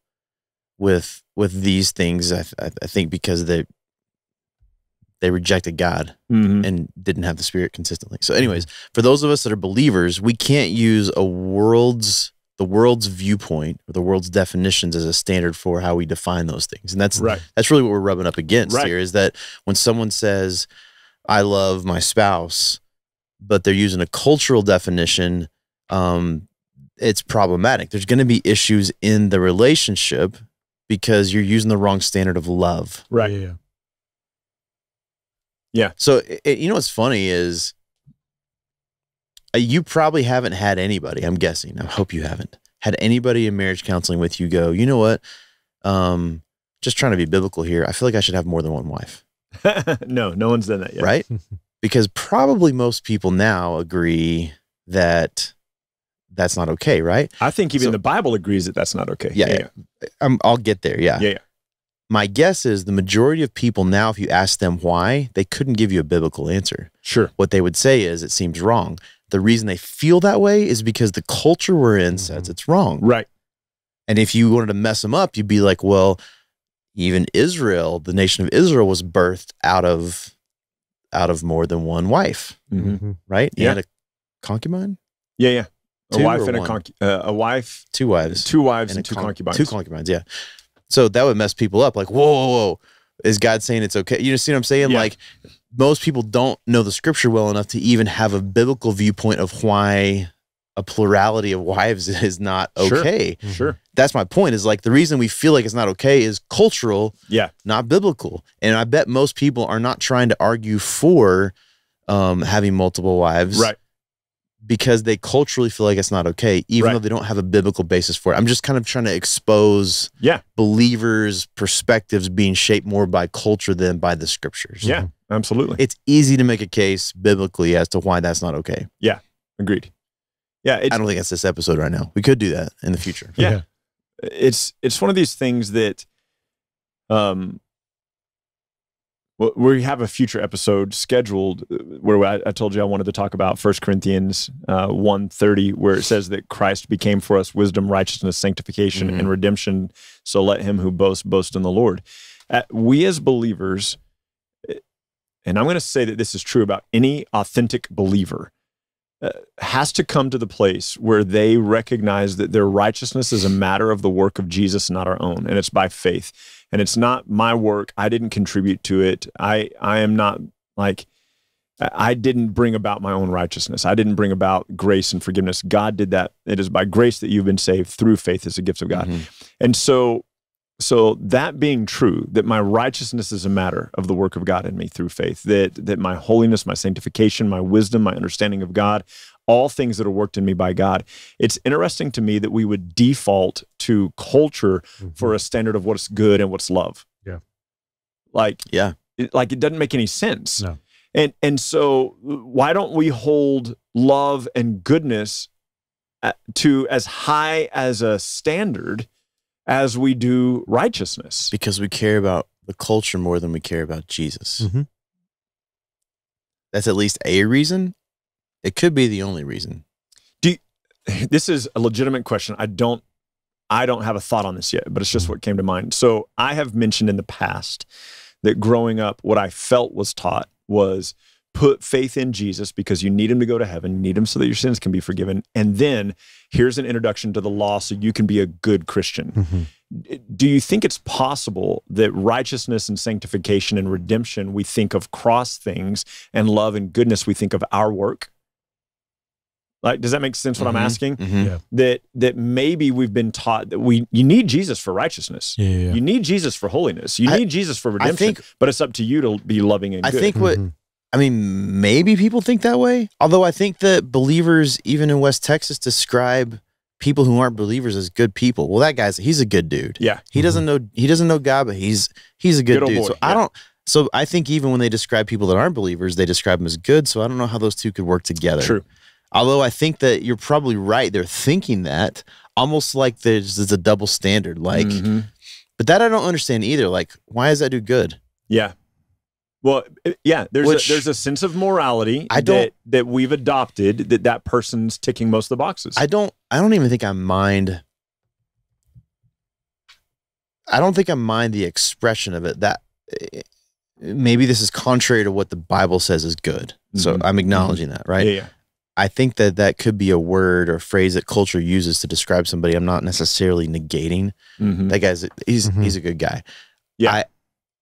with with these things. I, I, I think because they they rejected God Mhm. and didn't have the Spirit consistently. So, anyways, for those of us that are believers, we can't use a world's the world's viewpoint or the world's definitions as a standard for how we define those things. And that's right. that's really what we're rubbing up against Right. here is that when someone says, I love my spouse, but they're using a cultural definition, um, it's problematic. There's going to be issues in the relationship because you're using the wrong standard of love. Right. Yeah, yeah. So, it, it- you know what's funny is you probably haven't had anybody, I'm guessing, I hope you haven't, had anybody in marriage counseling with you go, you know what? Um, just trying to be biblical here. I feel like I should have more than one wife, [laughs] no, no one's done that yet. right? [laughs] because probably most people now agree that that's not okay, right? I think even So- the Bible agrees that that's not okay. Yeah, yeah, Um, I'll get there. Yeah. yeah. yeah. My guess is the majority of people now, if you ask them why, they couldn't give you a biblical answer. Sure. What they would say is it seems wrong. The reason they feel that way is because the culture we're in says it's wrong. Right. And if you wanted to mess them up, you'd be like, well, even Israel, the nation of Israel was birthed out of out of more than one wife, hmm right? Yeah. And a concubine? Yeah, yeah. A Two wife or and a one? concu- uh, a wife, Two wives. two wives, and, a two con- concubines. Two concubines, yeah. So that would mess people up. Like, whoa, whoa, whoa. Is God saying it's okay? You see what I'm saying? Yeah. Like, most people don't know the scripture well enough to even have a biblical viewpoint of why a plurality of wives [laughs] is not Sure. okay. Sure. That's my point. Is like the reason we feel like it's not okay is cultural, Yeah. not biblical. And I bet most people are not trying to argue for um, having multiple wives, Right. because they culturally feel like it's not okay, even Right. though they don't have a biblical basis for it. I'm just kind of trying to expose Yeah. believers' perspectives being shaped more by culture than by the scriptures. Yeah. Absolutely. It's easy to make a case biblically as to why that's not okay. Yeah. Agreed. Yeah. It's I don't think that's this episode right now. We could do that in the future. Yeah. it's it's one of these things that um we have a future episode scheduled uh, where I, I told you I wanted to talk about First Corinthians uh, 130, where it says that Christ became for us wisdom, righteousness, sanctification, Mhm. and redemption. So let him who boasts boast in the Lord. Uh, we as believers, and I'm going to say that this is true about any authentic believer, uh, has to come to the place where they recognize that their righteousness is a matter of the work of Jesus, not our own, and it's by faith. And it's not my work. I didn't contribute to it. I I am not like I didn't bring about my own righteousness. I didn't bring about grace and forgiveness. God did that. It is by grace that you've been saved through faith as a gift of God. Mhm. And so so that being true, that my righteousness is a matter of the work of God in me through faith, that that my holiness, my sanctification, my wisdom, my understanding of God, all things that are worked in me by God. It's interesting to me that we would default to culture mm-hmm. for a standard of what's good and what's love. Yeah. Like Yeah. it, like it doesn't make any sense. No. And and so why don't we hold love and goodness uh, to as high as a standard as we do righteousness? Because we care about the culture more than we care about Jesus. Mhm. That's at least a reason. It could be the only reason. Do [laughs] this is a legitimate question. I don't I don't have a thought on this yet, but it's just what came to mind. So I have mentioned in the past that growing up, what I felt was taught was put faith in Jesus because you need him to go to heaven, you need him so that your sins can be forgiven. And then here's an introduction to the law so you can be a good Christian. Mhm. Do you think it's possible that righteousness and sanctification and redemption, we think of cross things, and love and goodness, we think of our work? Like, does that make sense what Mhm. I'm asking? Mhm. Yeah. that that maybe we've been taught that we you need Jesus for righteousness. Yeah, yeah, yeah. You need Jesus for holiness. You I- need Jesus for redemption. think- but it's up to you to be loving and I good. think what Mhm. I mean, maybe people think that way. Although I think that believers, even in West Texas, describe people who aren't believers as good people. Well, that guy's he's a good dude. yeah, He doesn't know he doesn't know God, but he's he's a good, Good dude. boy, So I don't. So I think even when they describe people that aren't believers, they describe them as good. So I don't know how those two could work together. true. Although I think that you're probably right. They're thinking that almost like there's, there's a double standard. Like, Mhm. but that I don't understand either. Like, why does that do good? yeah. Well, yeah. There's Which- a, there's a sense of morality I don't- that that we've adopted that that person's ticking most of the boxes. I don't I don't even think I mind I don't think I mind the expression of it that eh, maybe this is contrary to what the Bible says is good. So Mhm. I'm acknowledging that, right? Yeah, yeah. I think that that could be a word or phrase that culture uses to describe somebody. I'm not necessarily negating. Mhm. That guy's he's Mhm. he's a good guy. Yeah. I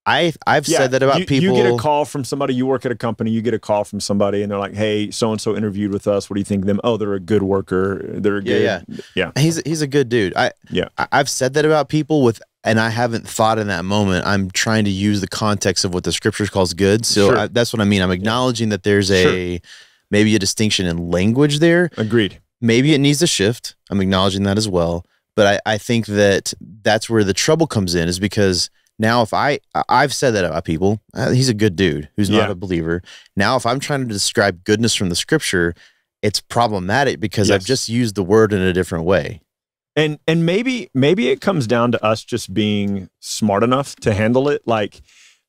I I've Yeah, said that about you, people. You get a call from somebody. You work at a company. You get a call from somebody, and they're like, "Hey, so and so interviewed with us. What do you think of them? Oh, they're a good worker. They're a Yeah, good. yeah. He's he's a good dude. I Yeah. I, I've said that about people with, and I haven't thought in that moment. I'm trying to use the context of what the scriptures calls good. So Sure. I, that's what I mean. I'm acknowledging that there's a maybe a distinction in language there. Agreed. Maybe it needs to shift. I'm acknowledging that as well. But I, I think that that's where the trouble comes in is because Now, if I I've said that about people, uh, he's a good dude who's not Yeah. a believer. Now, if I'm trying to describe goodness from the scripture, it's problematic because I've just used the word in a different way. and and maybe maybe it comes down to us just being smart enough to handle it like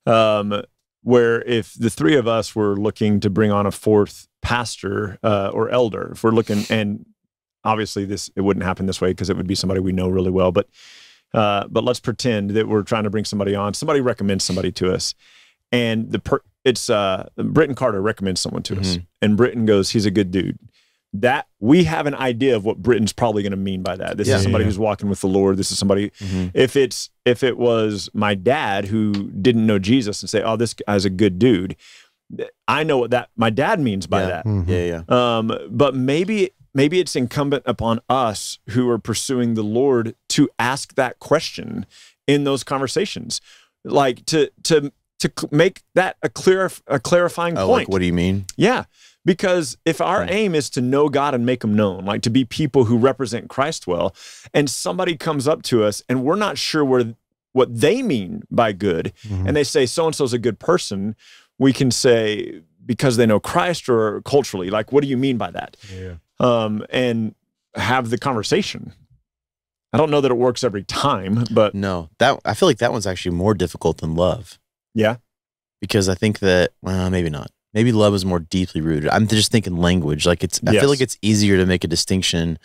um where if the three of us were looking to bring on a fourth pastor uh, or elder if we're looking and obviously this it wouldn't happen this way because it would be somebody we know really well but uh, but let's pretend that we're trying to bring somebody on somebody recommends somebody to us and the per it's uh Britton Carter recommends someone to us and Britton goes he's a good dude that we have an idea of what Britton's probably going to mean by that. This Yeah. is somebody Yeah. who's walking with the Lord. This is somebody. If it's if it was my dad who didn't know Jesus and say, "Oh, this guy's a good dude," I know what that my dad means by Yeah. that. Mhm. Yeah, yeah. Um, but maybe maybe it's incumbent upon us who are pursuing the Lord to ask that question in those conversations, like to to to make that a clear a clarifying Oh, point. like what do you mean? Yeah. Because if our Right. aim is to know God and make him known, like to be people who represent Christ well, and somebody comes up to us and we're not sure where what they mean by good, Mhm. and they say so and so's a good person, we can say because they know Christ or culturally, like what do you mean by that? Yeah. Um, and have the conversation. I don't know that it works every time, but No, that I feel like that one's actually more difficult than love yeah, because I think that well, maybe not. Maybe love is more deeply rooted. I'm just thinking language. Like it's, I Yes. feel like it's easier to make a distinction,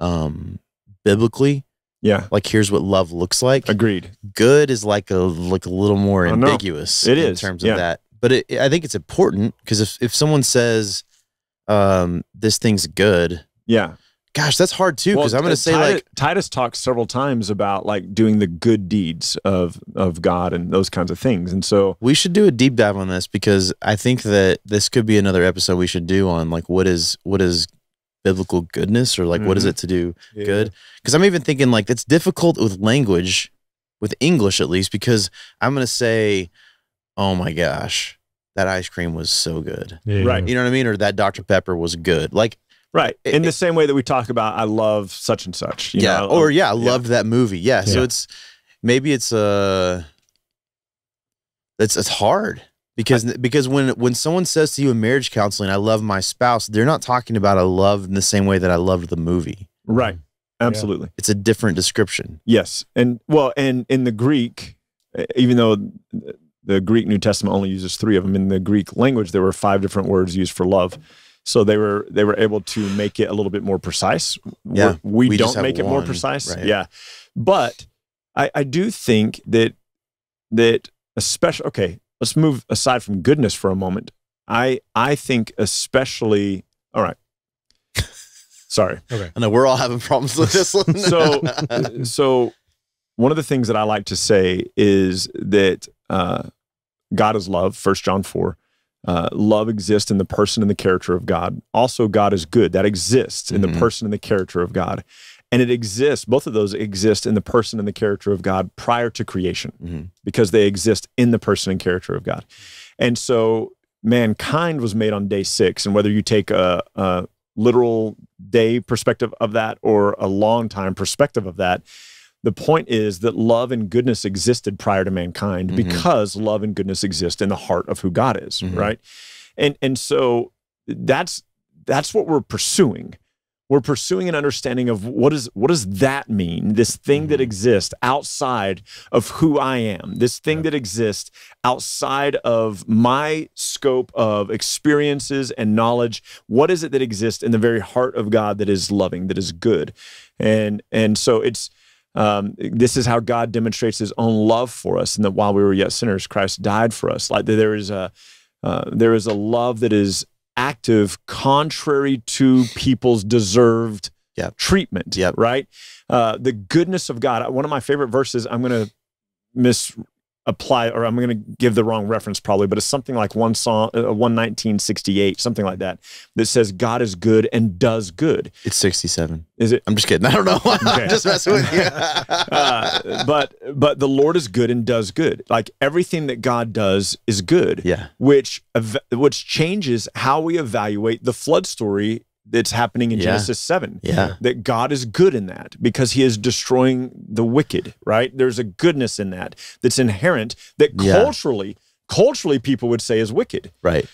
um, biblically. yeah, Like here's what love looks like. agreed. Good is like a like a little more ambiguous. It in is, terms yeah. of that. But it, I think it's important because if if someone says, um, this thing's good, Yeah. gosh, that's hard too. Because Well, I'm going to say Titus, like, Titus talks several times about like doing the good deeds of of God and those kinds of things, and so We should do a deep dive on this because I think that this could be another episode we should do on like what is what is biblical goodness or like what is Mhm. it to do good? Because I'm even thinking like it's difficult with language, with English at least, because I'm gonna say, oh my gosh, that ice cream was so good. Yeah. Right. You know what I mean? Or that Dr. Pepper was good. Like right It- in the same way that we talk about I love such and such. you yeah. know, or yeah, I loved that movie. Yeah. So it's maybe it's uh it's it's hard because because when when someone says to you in marriage counseling, I love my spouse, they're not talking about I love in the same way that I loved the movie. right, absolutely. It's a different description. Yes, and well, and in the Greek, uh, even though the Greek New Testament only uses three of them, in the Greek language there were five different words used for love. So they were they were able to make it a little bit more precise. Yeah, We're- we, we don't have make it more precise. right. Yeah, but I, I do think that that especially okay. Let's move aside from goodness for a moment. I I think especially all right. [laughs] Sorry. Okay. I know we're all having problems with this one. [laughs] So, [laughs] so one of the things that I like to say is that uh, God is love. First John four. Uh, love exists in the person and the character of God. Also, God is good. That exists in Mhm. the person and the character of God, and it exists. Both of those exist in the person and the character of God prior to creation Mhm. because they exist in the person and character of God. And so mankind was made on day six. And whether you take a, a literal day perspective of that or a long time perspective of that, the point is that love and goodness existed prior to mankind Mhm. because love and goodness exist in the heart of who God is, Mhm. right? And and so that's that's what we're pursuing we're pursuing an understanding of what is what does that mean this thing that Mhm. exists outside of who i am this thing that exists outside of my scope of experiences and knowledge what is it that exists in the very heart of god that is loving that is good and and so it's um, this is how God demonstrates His own love for us, and that while we were yet sinners, Christ died for us. Like there is a uh, there is a love that is active, contrary to people's deserved Yep. treatment. Yep. Right. Uh, the goodness of God. One of my favorite verses. I'm going to misapply, or I'm going to give the wrong reference probably, but it's something like one song, uh, sixty eight, something like that, that says God is good and does good. it's 67. Is it? I'm just kidding. [laughs] I don't know. Okay. I'm just messing with you. [laughs] uh, but but the Lord is good and does good. Like everything that God does is good. yeah. Which which changes how we evaluate the flood story that's happening in Yeah. Genesis 7 Yeah. that God is good in that because he is destroying the wicked, right? There's a goodness in that that's inherent that Yeah. culturally, culturally people would say is wicked. Right.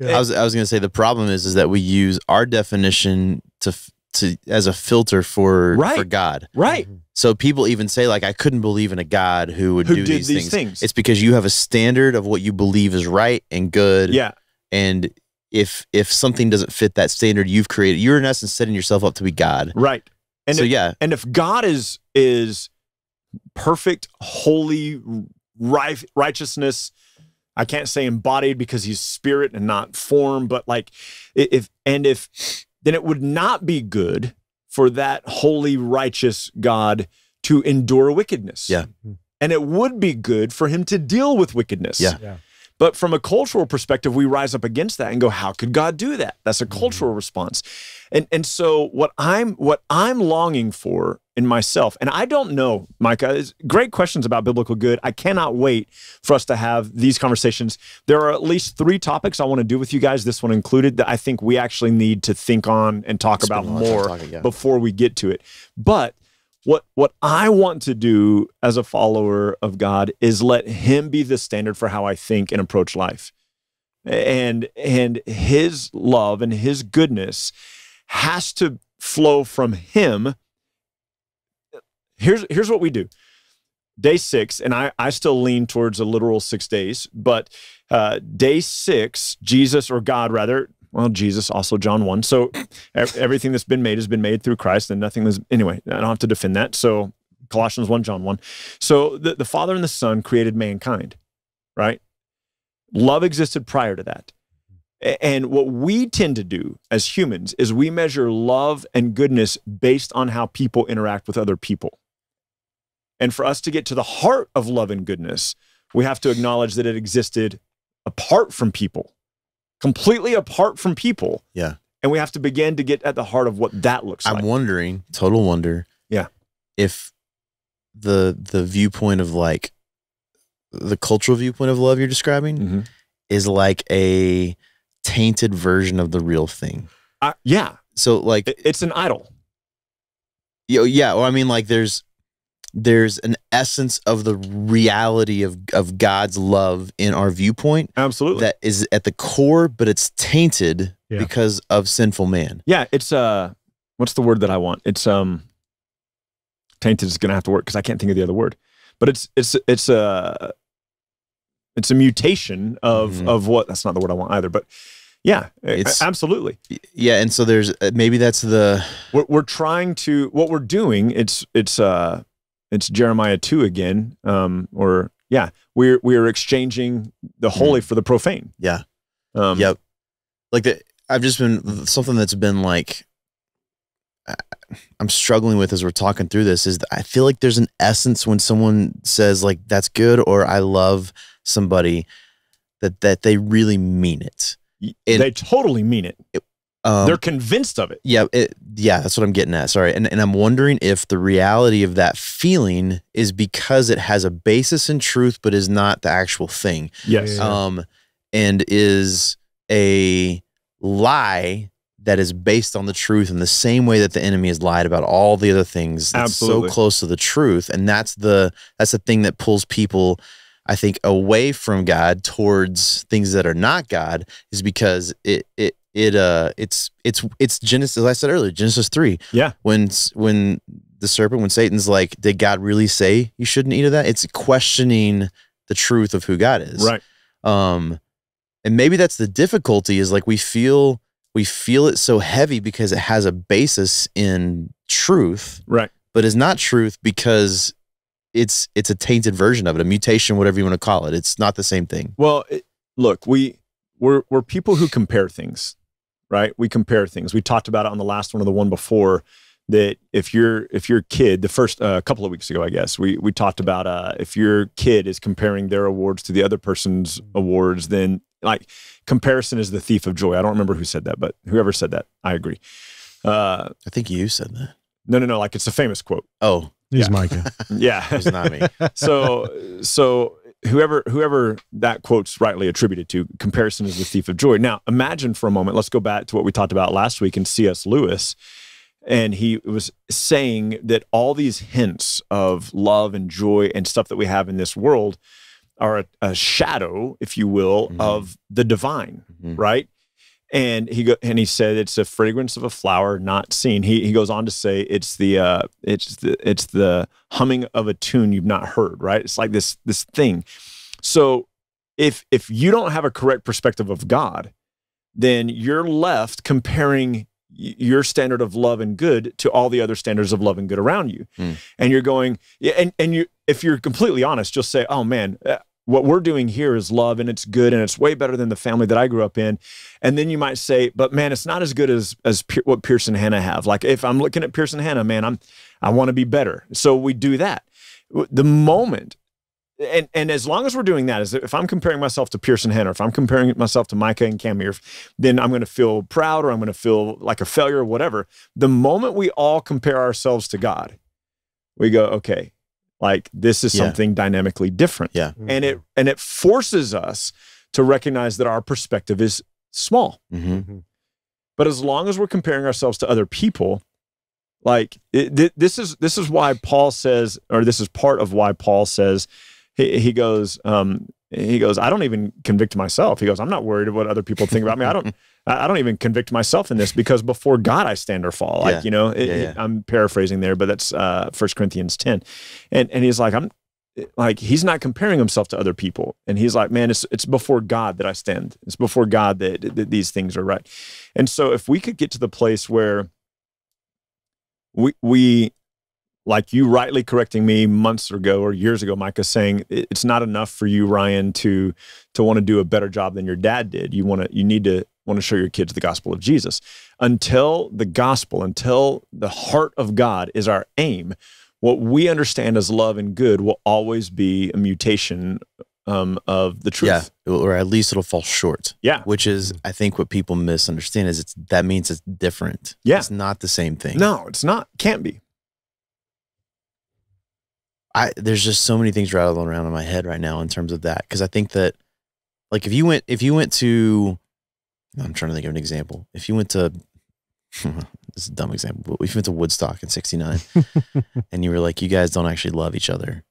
Yeah. I was I was gonna say the problem is is that we use our definition to to as a filter for Right. for God. Right. Mm-hmm. So people even say like I couldn't believe in a God who would Who do did these, these things. things. It's because you have a standard of what you believe is right and good. Yeah. And if if something doesn't fit that standard you've created, you're in essence setting yourself up to be God. Right. And so if, yeah, and if God is is perfect, holy, right, righteousness, I can't say embodied because he's spirit and not form, but like if and if then it would not be good for that holy, righteous God to endure wickedness. Yeah. And it would be good for him to deal with wickedness. Yeah. Yeah. But from a cultural perspective, we rise up against that and go, how could God do that? That's a mm-hmm. cultural response. And and so what I'm what I'm longing for in myself, and I don't know, Micah, is great questions about biblical good. I cannot wait for us to have these conversations. There are at least three topics I want to do with you guys, this one included, that I think we actually need to think on and talk Spend about a lot of time more talking, yeah. before we get to it. But what what I want to do as a follower of God is let him be the standard for how I think and approach life. And and his love and his goodness has to flow from him. Here's here's what we do. Day six, and I, I still lean towards a literal six days, but uh, day six, Jesus or God rather, well, Jesus, also John 1. So everything that's been made has been made through Christ, and nothing was, anyway, I don't have to defend that. So Colossians 1, John 1. So the, the Father and the Son created mankind, right? Love existed prior to that. And what we tend to do as humans is we measure love and goodness based on how people interact with other people. And for us to get to the heart of love and goodness, we have to acknowledge that it existed apart from people, completely apart from people. Yeah. And we have to begin to get at the heart of what that looks like. I'm wondering, total wonder. Yeah. If the the viewpoint of like the cultural viewpoint of love you're describing Mhm. is like a tainted version of the real thing. I- yeah, So like it- it's an idol. Yo, yeah. Well, I mean, like there's there's an essence of the reality of of God's love in our viewpoint Absolutely. that is at the core, but it's tainted Yeah. because of sinful man. yeah, it's uh what's the word that I want? It's um tainted is gonna have to work because I can't think of the other word. But it's it's it's a it's a mutation of Mhm. of what that's not the word I want either. But yeah, It's- absolutely. Yeah, and so there's uh, maybe that's the we're, we're trying to what we're doing it's it's uh it's jeremiah 2 again um or yeah we're we're exchanging the holy for the profane Yeah. um yep. Like the I've just been something that's been like I'm struggling with as we're talking through this is that I feel like there's an essence when someone says like that's good or I love somebody that that they really mean it. it- they totally mean it Um, they're convinced of it Yeah, it, yeah, that's what I'm getting at. Sorry, and and I'm wondering if the reality of that feeling is because it has a basis in truth, but is not the actual thing. yes Um, and is a lie that is based on the truth in the same way that the enemy has lied about all the other things. That's Absolutely. so close to the truth, and that's the that's the thing that pulls people. I think away from God towards things that are not God is because it it it uh it's it's it's Genesis as I said earlier Genesis three. Yeah. when when the serpent when Satan's like did God really say you shouldn't eat of that? It's questioning the truth of who God is. Right. Um and maybe that's the difficulty is like we feel we feel it so heavy because it has a basis in truth right. but is not truth because it's it's a tainted version of it a mutation whatever you want to call it. It's not the same thing. Well it, look we we're we're people who compare things right? We compare things. We talked about it on the last one or the one before that if your if your kid the first uh, couple of weeks ago i guess we we talked about uh if your kid is comparing their awards to the other person's awards then like comparison is the thief of joy. I don't remember who said that but whoever said that i agree. Uh i think you said that. no no no like it's a famous quote. Oh. He's Yeah. Micah. [laughs] yeah. It was not me. So so whoever whoever that quote's rightly attributed to, comparison is the thief of joy. Now, imagine for a moment. Let's go back to what we talked about last week in C.S. Lewis, and he was saying that all these hints of love and joy and stuff that we have in this world are a, a shadow, if you will, Mhm. of the divine, Mhm. right? And he go, and he said it's a fragrance of a flower not seen. He he goes on to say it's the uh, it's the it's the humming of a tune you've not heard, right? It's like this this thing. So if if you don't have a correct perspective of God, then you're left comparing your standard of love and good to all the other standards of love and good around you, Hmm. and you're going yeah, and and you if you're completely honest, you'll say, oh man. What we're doing here is love and it's good and it's way better than the family that I grew up in. And then you might say, but man, it's not as good as as what Pierce and Hannah have. Like if I'm looking at Pierce and Hannah, man, I'm I want to be better. So we do that. The moment and and as long as we're doing that, is if I'm comparing myself to Pierce and Hannah, if I'm comparing myself to Micah and Cammy, then I'm going to feel proud or I'm going to feel like a failure or whatever. The moment we all compare ourselves to God, we go, okay, like this is Yeah. something dynamically different Yeah. and it and it forces us to recognize that our perspective is small Mhm. but as long as we're comparing ourselves to other people like it, th- this is this is why paul says or this is part of why paul says he, he goes um he goes i don't even convict myself he goes i'm not worried about what other people think about me i don't [laughs] I don't even convict myself in this [laughs] because before God I stand or fall. Like, Yeah. you know, it- Yeah, yeah. I'm paraphrasing there, but that's uh First Corinthians 10. And and he's like, I'm like, he's not comparing himself to other people. And he's like, man, it's it's before God that I stand. It's before God that, that these things are right. And so if we could get to the place where we we like you rightly correcting me months ago or years ago, Micah, saying it's not enough for you, Ryan, to to want to do a better job than your dad did. You want to you need to want to show your kids the gospel of Jesus. Until the gospel, until the heart of God is our aim, what we understand as love and good will always be a mutation um, of the truth. Yeah. Or at least it'll fall short. Yeah. Which is, I think, what people misunderstand is it's that means it's different. Yeah. It's not the same thing. No, it's not. Can't be. I there's just so many things rattling around in my head right now in terms of that because I think that like if you went if you went to I'm trying to think of an example if you went to [laughs] this is a dumb example but if you went to Woodstock in '69 [laughs] and you were like you guys don't actually love each other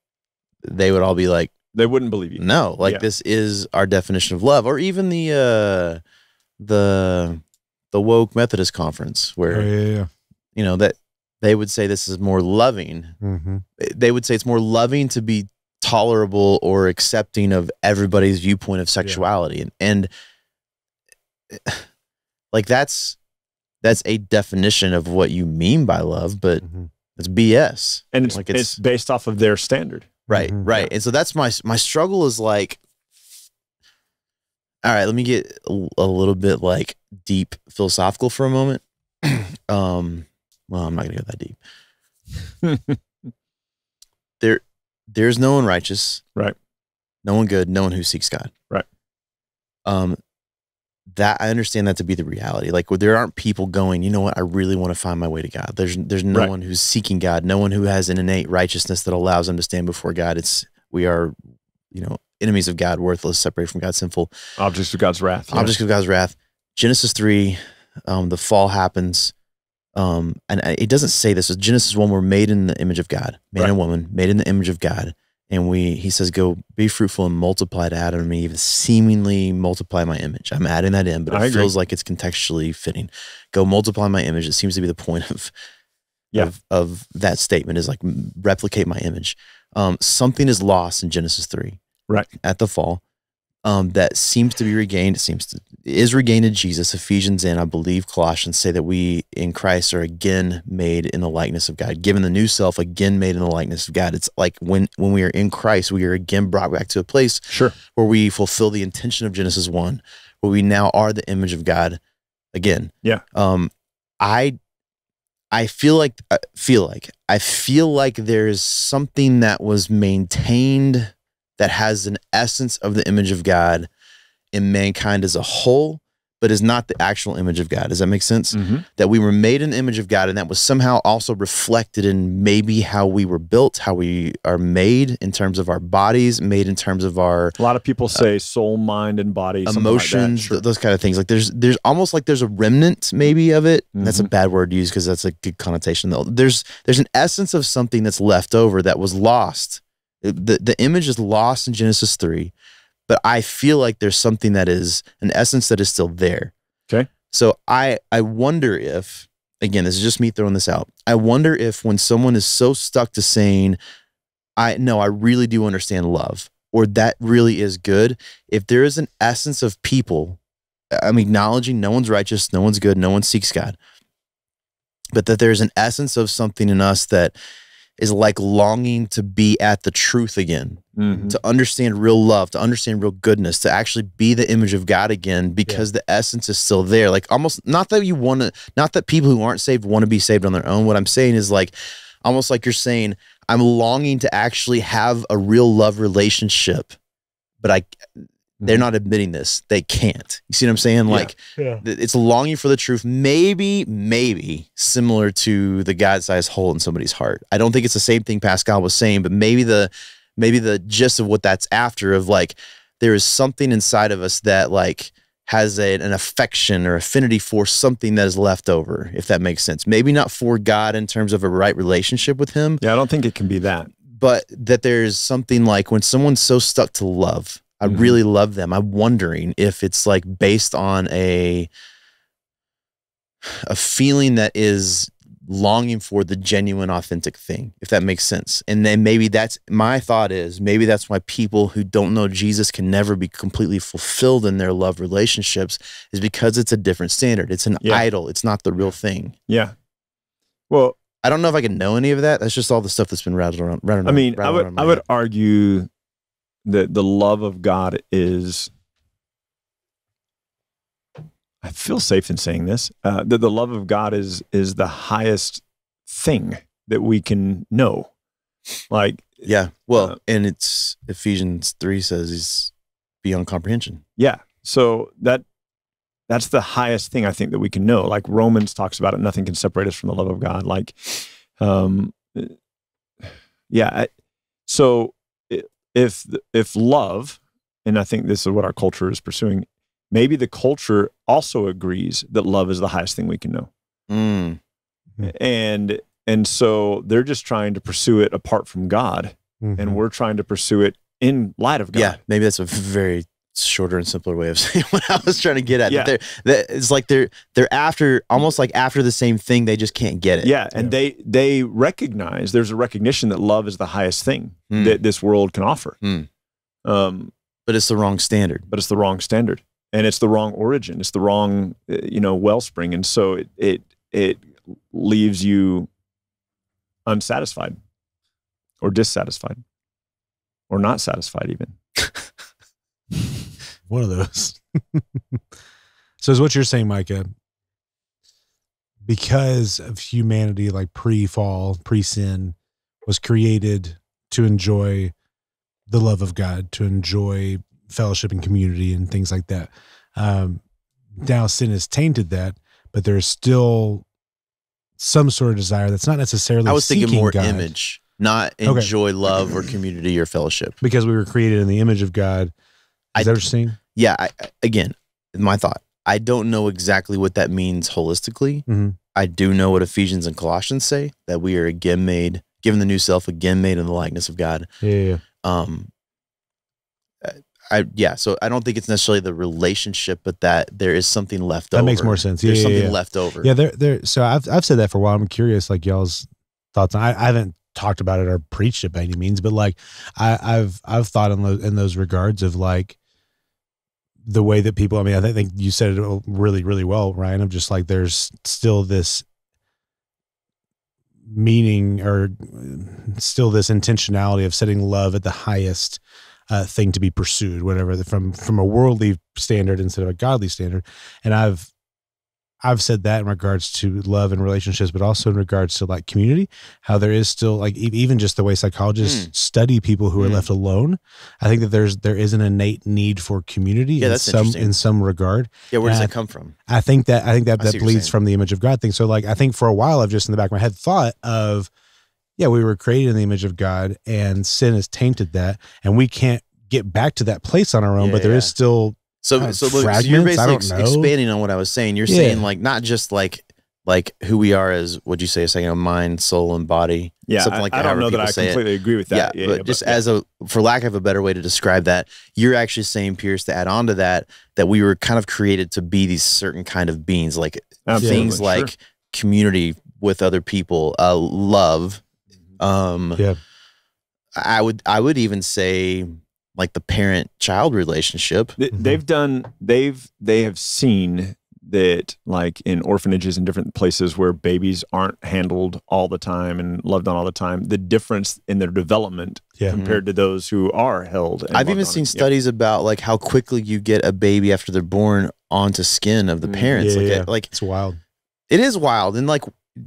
they would all be like They wouldn't believe you. no like Yeah. this is our definition of love or even the uh the the woke Methodist conference where Oh, yeah, yeah. you know that they would say this is more loving Mm-hmm. they would say it's more loving to be tolerable or accepting of everybody's viewpoint of sexuality and and [sighs] like that's that's a definition of what you mean by love but Mm-hmm. it's bs And it's, Like it's, it's- based off of their standard. right Mhm. right and so that's my my struggle is like all right let me get a, a little bit like deep philosophical for a moment [clears throat] um well i'm not gonna go that deep [laughs] there there's no one righteous Right. no one good no one who seeks god Right. um that i understand that to be the reality like where there aren't people going you know what i really want to find my way to god there's there's no Right. one who's seeking god no one who has an innate righteousness that allows them to stand before god it's we are you know enemies of god worthless separated from god sinful Objects of God's wrath. yeah. objects of God's wrath. Genesis three, um, the fall happens, um, and it doesn't say this. Genesis one, we're made in the image of God, man Right. and woman, made in the image of God, and we. He says, "Go be fruitful and multiply to Adam and Eve, seemingly multiply my image." I'm adding that in, but I it agree. feels like it's contextually fitting. Go multiply my image. It seems to be the point of. Yeah. Of, of that statement is like replicate my image. Um, something is lost in Genesis three, Right. At the fall, um, that seems to be regained. It seems to is regained in Jesus. Ephesians and I believe Colossians say that we in Christ are again made in the likeness of God, given the new self, again made in the likeness of God. It's like when when we are in Christ, we are again brought back to a place Sure. where we fulfill the intention of Genesis one, where we now are the image of God again. Yeah. Um, I I feel like I feel like I feel like there is something that was maintained that has an essence of the image of God in mankind as a whole, but is not the actual image of God. Does that make sense? Mhm. That we were made in the image of God and that was somehow also reflected in maybe how we were built, how we are made in terms of our bodies, made in terms of our A lot of people say soul, mind, and body, something like emotions, Sure. th- those kind of things. Like there's there's almost like there's a remnant maybe of it. That's a Mhm. bad word to use because that's a good connotation though. There's there's an essence of something that's left over that was lost. The the image is lost in Genesis 3, but I feel like there's something that is an essence that is still there. Okay. So I I wonder if again, this is just me throwing this out. I wonder if when someone is so stuck to saying I no, I really do understand love or that really is good, if there is an essence of people, I'm acknowledging no one's righteous, no one's good, no one seeks God, but that there's an essence of something in us that is like longing to be at the truth again, Mhm. to understand real love, to understand real goodness, to actually be the image of God again because the essence is still there. Like almost not that you want to, not that people who aren't saved want to be saved on their own. What I'm saying is like almost like you're saying, I'm longing to actually have a real love relationship, but I they're mm-hmm. not admitting this. They can't. You see what I'm saying? Yeah. Like th- it's longing for the truth, maybe, maybe similar to the God-sized hole in somebody's heart. I don't think it's the same thing Pascal was saying, but maybe the maybe the gist of what that's after of like there is something inside of us that like has a, an affection or affinity for something that is left over, if that makes sense. Maybe not for God in terms of a right relationship with Him, Yeah, I don't think it can be that. but that there's something like when someone's so stuck to love, I Mhm. really love them. I'm wondering if it's like based on a a feeling that is longing for the genuine authentic thing if that makes sense and then maybe that's my thought is maybe that's why people who don't know jesus can never be completely fulfilled in their love relationships is because it's a different standard it's an Yeah. idol it's not the real thing Yeah. Well, i don't know if i can know any of that that's just all the stuff that's been rattled around, rattled I mean, I would I would head. argue that the love of God is. I feel safe in saying this. Uh, that the love of God is is the highest thing that we can know. Like, Yeah. Well, Uh, and it's Ephesians 3 says he's beyond comprehension. yeah. So that that's the highest thing I think that we can know. Like Romans talks about it. Nothing can separate us from the love of God. Like, um, yeah. I- So if if love, and I think this is what our culture is pursuing, maybe the culture also agrees that love is the highest thing we can know, Mm. and and so they're just trying to pursue it apart from God, Mhm. and we're trying to pursue it in light of God. Yeah. Maybe that's a very shorter and simpler way of [laughs] saying what I was trying to get at. Yeah. That they're, that it's like they're they're after almost like after the same thing. They just can't get it. Yeah, and they they recognize there's a recognition that love is the highest thing Hmm. that this world can offer. Hmm. Um, But it's the wrong standard. but it's the wrong standard, and it's the wrong origin. It's the wrong uh, you know wellspring, and so it it it leaves you unsatisfied, or dissatisfied, or not satisfied even. [laughs] One of those. so is what you're saying, Micah? Because of humanity, like pre-fall, pre-sin, was created to enjoy the love of God, to enjoy fellowship and community and things like that. Um, now sin has tainted that, but there's still some sort of desire that's not necessarily. I was thinking seeking more God, image, not Okay. enjoy love or community or fellowship. because we were created in the image of God. Is I- that what you're saying? Yeah. I, again, my thought. I don't know exactly what that means holistically. Mhm. I do know what Ephesians and Colossians say that we are again made, given the new self, again made in the likeness of God. Yeah, yeah, um I yeah, so I don't think it's necessarily the relationship, but that there is something left over. That over. makes more sense. Yeah, There's yeah, something yeah. left over. Yeah, there, there. So I've I've said that for a while. I'm curious, like y'all's thoughts. on I, I haven't talked about it or preached it by any means, but like I, I've I've thought in those in those regards of like the way that people. I mean, I think you said it really really well, Ryan. Of just like there's still this meaning or still this intentionality of setting love at the highest uh, thing to be pursued, whatever from from a worldly standard instead of a godly standard. And I've I've said that in regards to love and relationships, but also in regards to like community, how there is still like even just the way psychologists Mm. study people who are Mm. left alone. I think that there's there is an innate need for community Yeah, in that's some in some regard. Yeah, where does Uh, that come from? I think that I think that I that see what you're bleeds from the image of God thing. So like I think for a while I've just in the back of my head thought of, yeah, we were created in the image of God and sin has tainted that, and we can't get back to that place on our own. Yeah, but there is yeah. still So, uh, so, look, so you're basically ex- expanding on what I was saying. You're Yeah. saying like not just like like who we are as what'd you say a second ago, mind, soul, and body. Yeah, something I- like I, that, don't know that I people say it. completely agree with that. yeah, but just as a for lack of a better way to describe that, you're actually saying, Pierce, to add on to that, that we were kind of created to be these certain kind of beings, like Absolutely, things sure. like community with other people, uh, love. Um, Yeah. I would I would even say like the parent child relationship. Th- Mhm. they've done they've they have seen that like in orphanages and different places where babies aren't handled all the time and loved on all the time the difference in their development Yeah. compared to those who are held and I've loved even on. seen Yeah. studies about like how quickly you get a baby after they're born onto skin of the Mm. parents. Yeah, like, yeah. like it's wild. it is wild. And like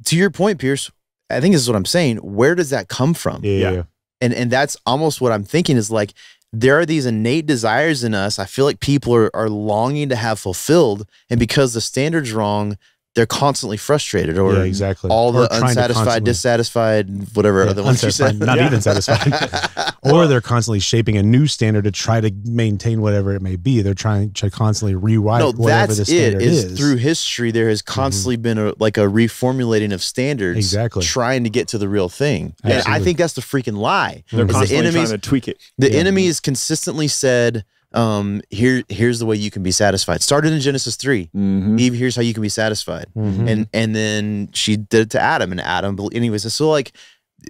to your point, Pierce, I think this is what I'm saying. Where does that come from? Yeah, Yeah. yeah. And and that's almost what I'm thinking is like there are these innate desires in us. I feel like people are are longing to have fulfilled, and because the standard's wrong, they're constantly frustrated or yeah, exactly. all Or the unsatisfied, dissatisfied, whatever Yeah, other ones you said. unsatisfied, not even satisfied. [laughs] or they're constantly shaping a new standard to try to maintain whatever it may be. They're trying to constantly rewrite no, whatever that's the standard Is, is. Mm-hmm. through history there has constantly been a like a reformulating of standards, Exactly. trying to get to the real thing. And I think that's the freaking lie. they're Mhm. the constantly enemies- trying to tweak it The Yeah. enemy has consistently said, um, "Here, here's the way you can be satisfied." Started in Genesis 3 Mhm. Eve, here's how you can be satisfied, Mhm. and and then she did it to Adam, and Adam. Anyways, so like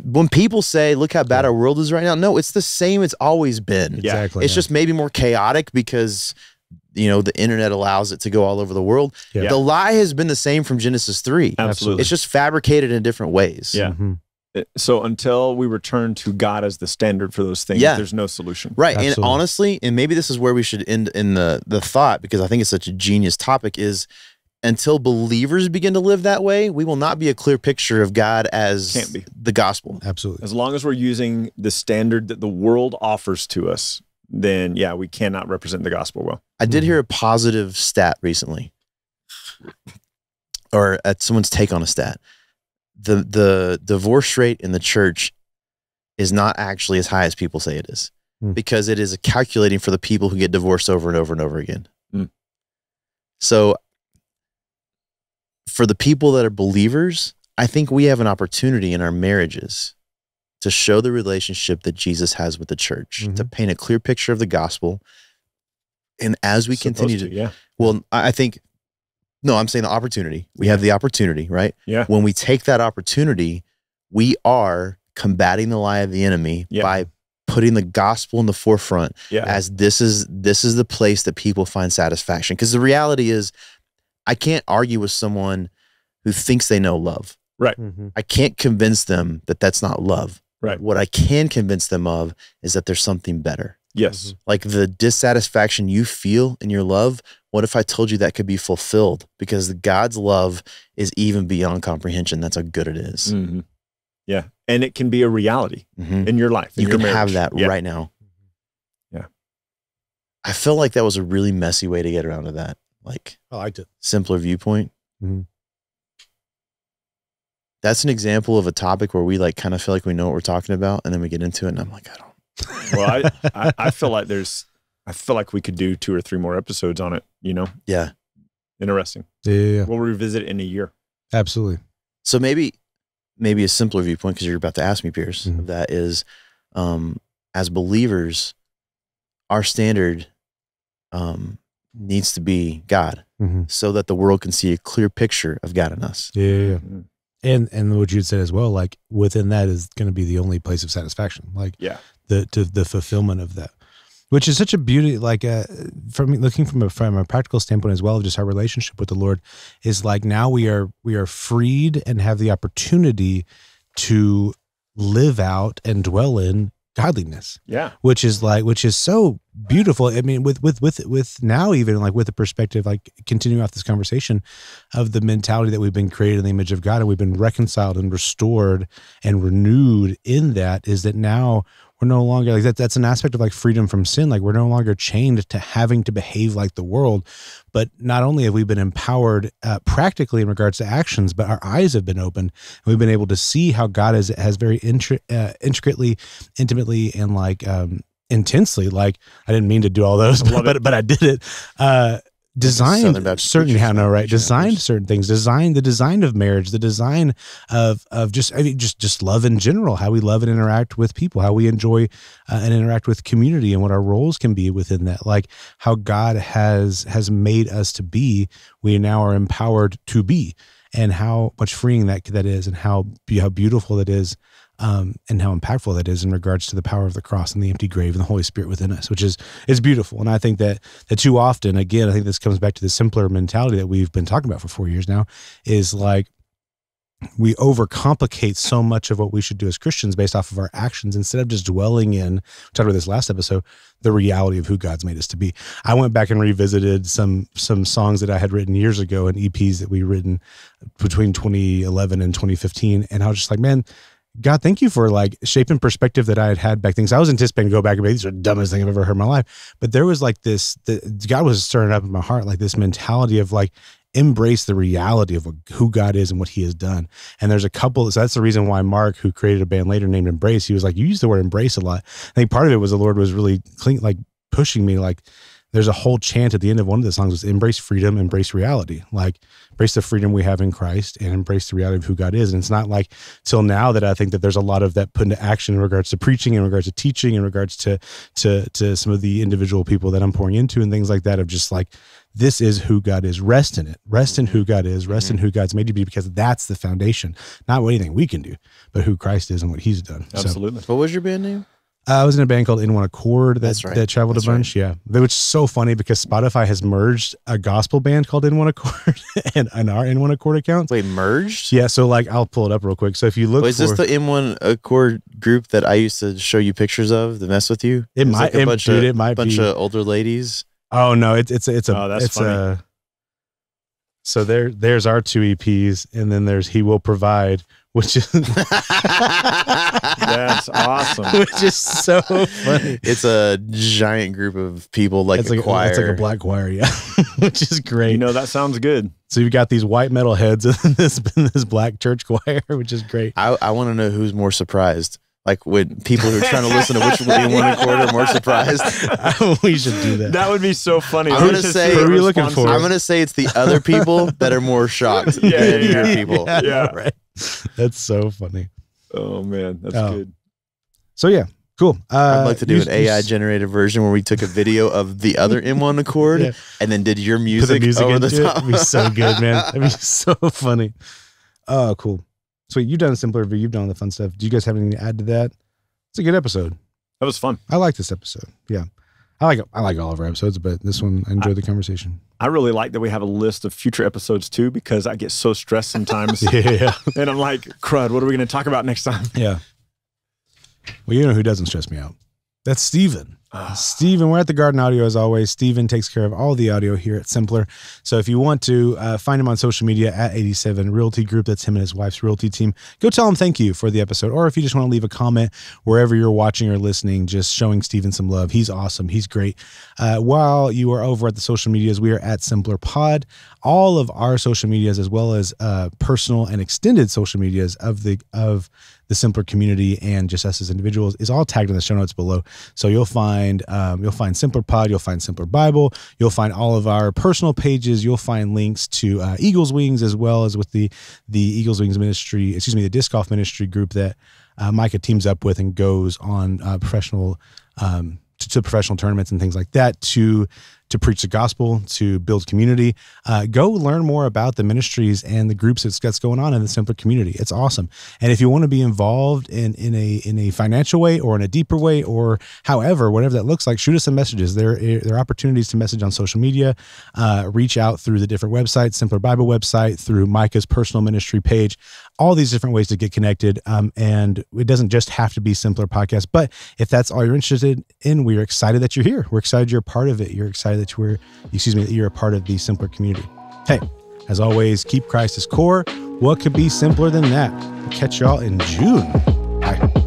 when people say, "Look how bad our world is right now," no, it's the same. It's always been. Yeah. exactly. It's yeah. just maybe more chaotic because you know the internet allows it to go all over the world. Yeah. The lie has been the same from Genesis 3. absolutely It's just fabricated in different ways. Yeah. Mhm. So until we return to god as the standard for those things Yeah. there's no solution Right. And honestly, and maybe this is where we should end in the the thought because I think it's such a genius topic is until believers begin to live that way, we will not be a clear picture of God as Can't be. the gospel. Absolutely. as long as we're using the standard that the world offers to us then yeah we cannot represent the gospel well I did Mhm. hear a positive stat recently, or at someone's take on a stat. The the divorce rate in the church is not actually as high as people say it is, Hmm. because it is calculating for the people who get divorced over and over and over again. Hmm. So, for the people that are believers, I think we have an opportunity in our marriages to show the relationship that Jesus has with the church, to paint a clear picture of the gospel. And as we Supposed continue to, to, yeah well, I think, no, I'm saying the opportunity. We have the opportunity, right? Yeah. When we take that opportunity, we are combating the lie of the enemy Yeah. by putting the gospel in the forefront yeah as this is this is the place that people find satisfaction. Because the reality is, I can't argue with someone who thinks they know love. Mhm. I can't convince them that that's not love. Right. What I can convince them of is that there's something better yes like the dissatisfaction you feel in your love what if i told you that could be fulfilled because god's love is even beyond comprehension that's how good it is. Mhm. yeah and it can be a reality Mhm. in your life in you your can have that Yeah. right now Yeah. i feel like that was a really messy way to get around to that like I liked it. simpler viewpoint Mhm. that's an example of a topic where we like kind of feel like we know what we're talking about and then we get into it and i'm like i don't well I, [laughs] I i feel like there's i feel like we could do two or three more episodes on it you know yeah interesting Yeah, yeah, yeah. we'll revisit it in a year Absolutely. So maybe maybe a simpler viewpoint because you're about to ask me, Pierce. Mhm. That is, um, as believers, our standard um, needs to be God, Mhm. so that the world can see a clear picture of God in us. Yeah, yeah, yeah. Mhm. And and what you'd said as well, like within that is going to be the only place of satisfaction, like Yeah. The to the fulfillment of that, which is such a beauty. Like uh, from me looking from a from a practical standpoint as well, of just our relationship with the Lord is like now we are we are freed and have the opportunity to live out and dwell in godliness Yeah. which is like which is so beautiful i mean with with with with now even like with the perspective like continuing off this conversation of the mentality that we've been created in the image of god and we've been reconciled and restored and renewed in that is that now we're no longer like that that's an aspect of like freedom from sin. Like we're no longer chained to having to behave like the world. But not only have we been empowered uh, practically in regards to actions but our eyes have been opened. And we've been able to see how god has has very intri- uh, intricately intimately and like um intensely like i didn't mean to do all those [laughs] Love but but i did it. Uh designed Southern Baptist certain yeah no right? designed certain things designed the design of marriage the design of of just I mean just just love in general how we love and interact with people how we enjoy uh, and interact with community and what our roles can be within that. Like how God has has made us to be we now are empowered to be and how much freeing that that is and how how beautiful that is um, and how impactful that is in regards to the power of the cross and the empty grave and the Holy Spirit within us, which is is beautiful. And I think that that too often, again, I think this comes back to the simpler mentality that we've been talking about for four years now, is like we overcomplicate so much of what we should do as Christians based off of our actions instead of just dwelling in, we talked about this last episode, the reality of who God's made us to be. I went back and revisited some some songs that I had written years ago and EPs that we written between 2011 and 2015. And I was just like, man, God, thank you for like shaping perspective that I had had back things. I was anticipating to go back and be these are the dumbest thing I've ever heard in my life. But there was like this, the, God was stirring up in my heart, like this mentality of like, embrace the reality of what, who God is and what he has done. And there's a couple, so that's the reason why Mark, who created a band later named Embrace, he was like, you use the word embrace a lot. I think part of it was the Lord was really clean, like pushing me, like, there's a whole chant at the end of one of the songs was embrace freedom, embrace reality. Like embrace the freedom we have in Christ and embrace the reality of who God is. And it's not like till now that I think that there's a lot of that put into action in regards to preaching, in regards to teaching, in regards to to to some of the individual people that I'm pouring into and things like that of just like this is who God is. Rest in it. Rest in who mm-hmm. God is. Rest in mm-hmm. who God's made you be because that's the foundation. Not what anything we can do, but who Christ is and what he's done. So Absolutely. What was your band name? Uh, I was in a band called In One Accord that, right. that traveled That's a bunch. Yeah. Which is so funny because Spotify has merged a gospel band called In One Accord [laughs] and, and our In One Accord account. Wait, merged? Yeah. So like I'll pull it up real quick. So if you look Wait, is for this the In One Accord group that I used to show you pictures of to mess with you? It was might- like a it- bunch dude, of it might bunch be. of older ladies. Oh no, it's it's it's a Oh, that's it's funny. a so there there's our two EPs and then there's He Will Provide, which is [laughs] That's awesome. [laughs] which is so funny. It's a giant group of people, like it's a like choir. it's like a black choir, yeah, [laughs] which is great. You know, that sounds good. so you've got these white metal heads and this this black church choir, which is great. I, I want to know who's more surprised. Like when people who are trying to listen to which one you want to record are more surprised. [laughs] we should do that. That would be so funny. I'm gonna say- see the Who are you looking for? I'm gonna say it's the other people that are more shocked Yeah, than yeah, your yeah. people. yeah, Yeah. [laughs] right. That's so funny. Oh man, that's Oh. good. So yeah, cool. Uh, I'd like to do you- an AI s- generated version where we took a video of the other In One Accord Yeah. and then did your Put music, the music over into the it. top. It'd be so good, man. That'd be [laughs] so funny. Oh, cool. Sweet. You've done a simpler review. You've done all the fun stuff. Do you guys have anything to add to that? It's a good episode. That was fun. I like this episode. Yeah. I like I like all of our episodes, but this one I enjoyed the conversation. I really like that we have a list of future episodes too, because I get so stressed sometimes, [laughs] Yeah. and I'm like, "Crud, what are we going to talk about next time?" Yeah. Well, you know who doesn't stress me out? That's Steven. Steven, we're at the Garden Audio as always. Steven takes care of all the audio here at Simpler. So if you want to uh, find him on social media at 87 Realty Group, that's him and his wife's realty team, go tell him thank you for the episode. Or if you just want to leave a comment wherever you're watching or listening, just showing Steven some love. He's awesome. He's great. Uh, while you are over at the social medias, we are at Simpler Pod. All of our social medias, as well as uh, personal and extended social medias of the of the simpler community and just us as individuals is all tagged in the show notes below. So you'll find um, you'll find Simpler Pod, you'll find Simpler Bible, you'll find all of our personal pages, you'll find links to uh, Eagles Wings as well as with the the Eagles Wings ministry, excuse me, the disc golf ministry group that uh, Micah teams up with and goes on uh, professional um, to, to professional tournaments and things like that to to preach the gospel, to build community. Uh, go learn more about the ministries and the groups that's, that's going on in the Simpler community. It's awesome. And if you want to be involved in in a in a financial way or in a deeper way or however, whatever that looks like, shoot us some messages. There there are opportunities to message on social media. Uh, reach out through the different websites, Simpler Bible website, through Micah's personal ministry page all these different ways to get connected. Um, and it doesn't just have to be Simpler Podcast, but if that's all you're interested in, we're excited that you're here. We're excited you're a part of it. You're excited that you're, excuse me, that you're a part of the Simpler community. Hey, as always, keep Christ as core. What could be simpler than that? catch y'all in June. Bye.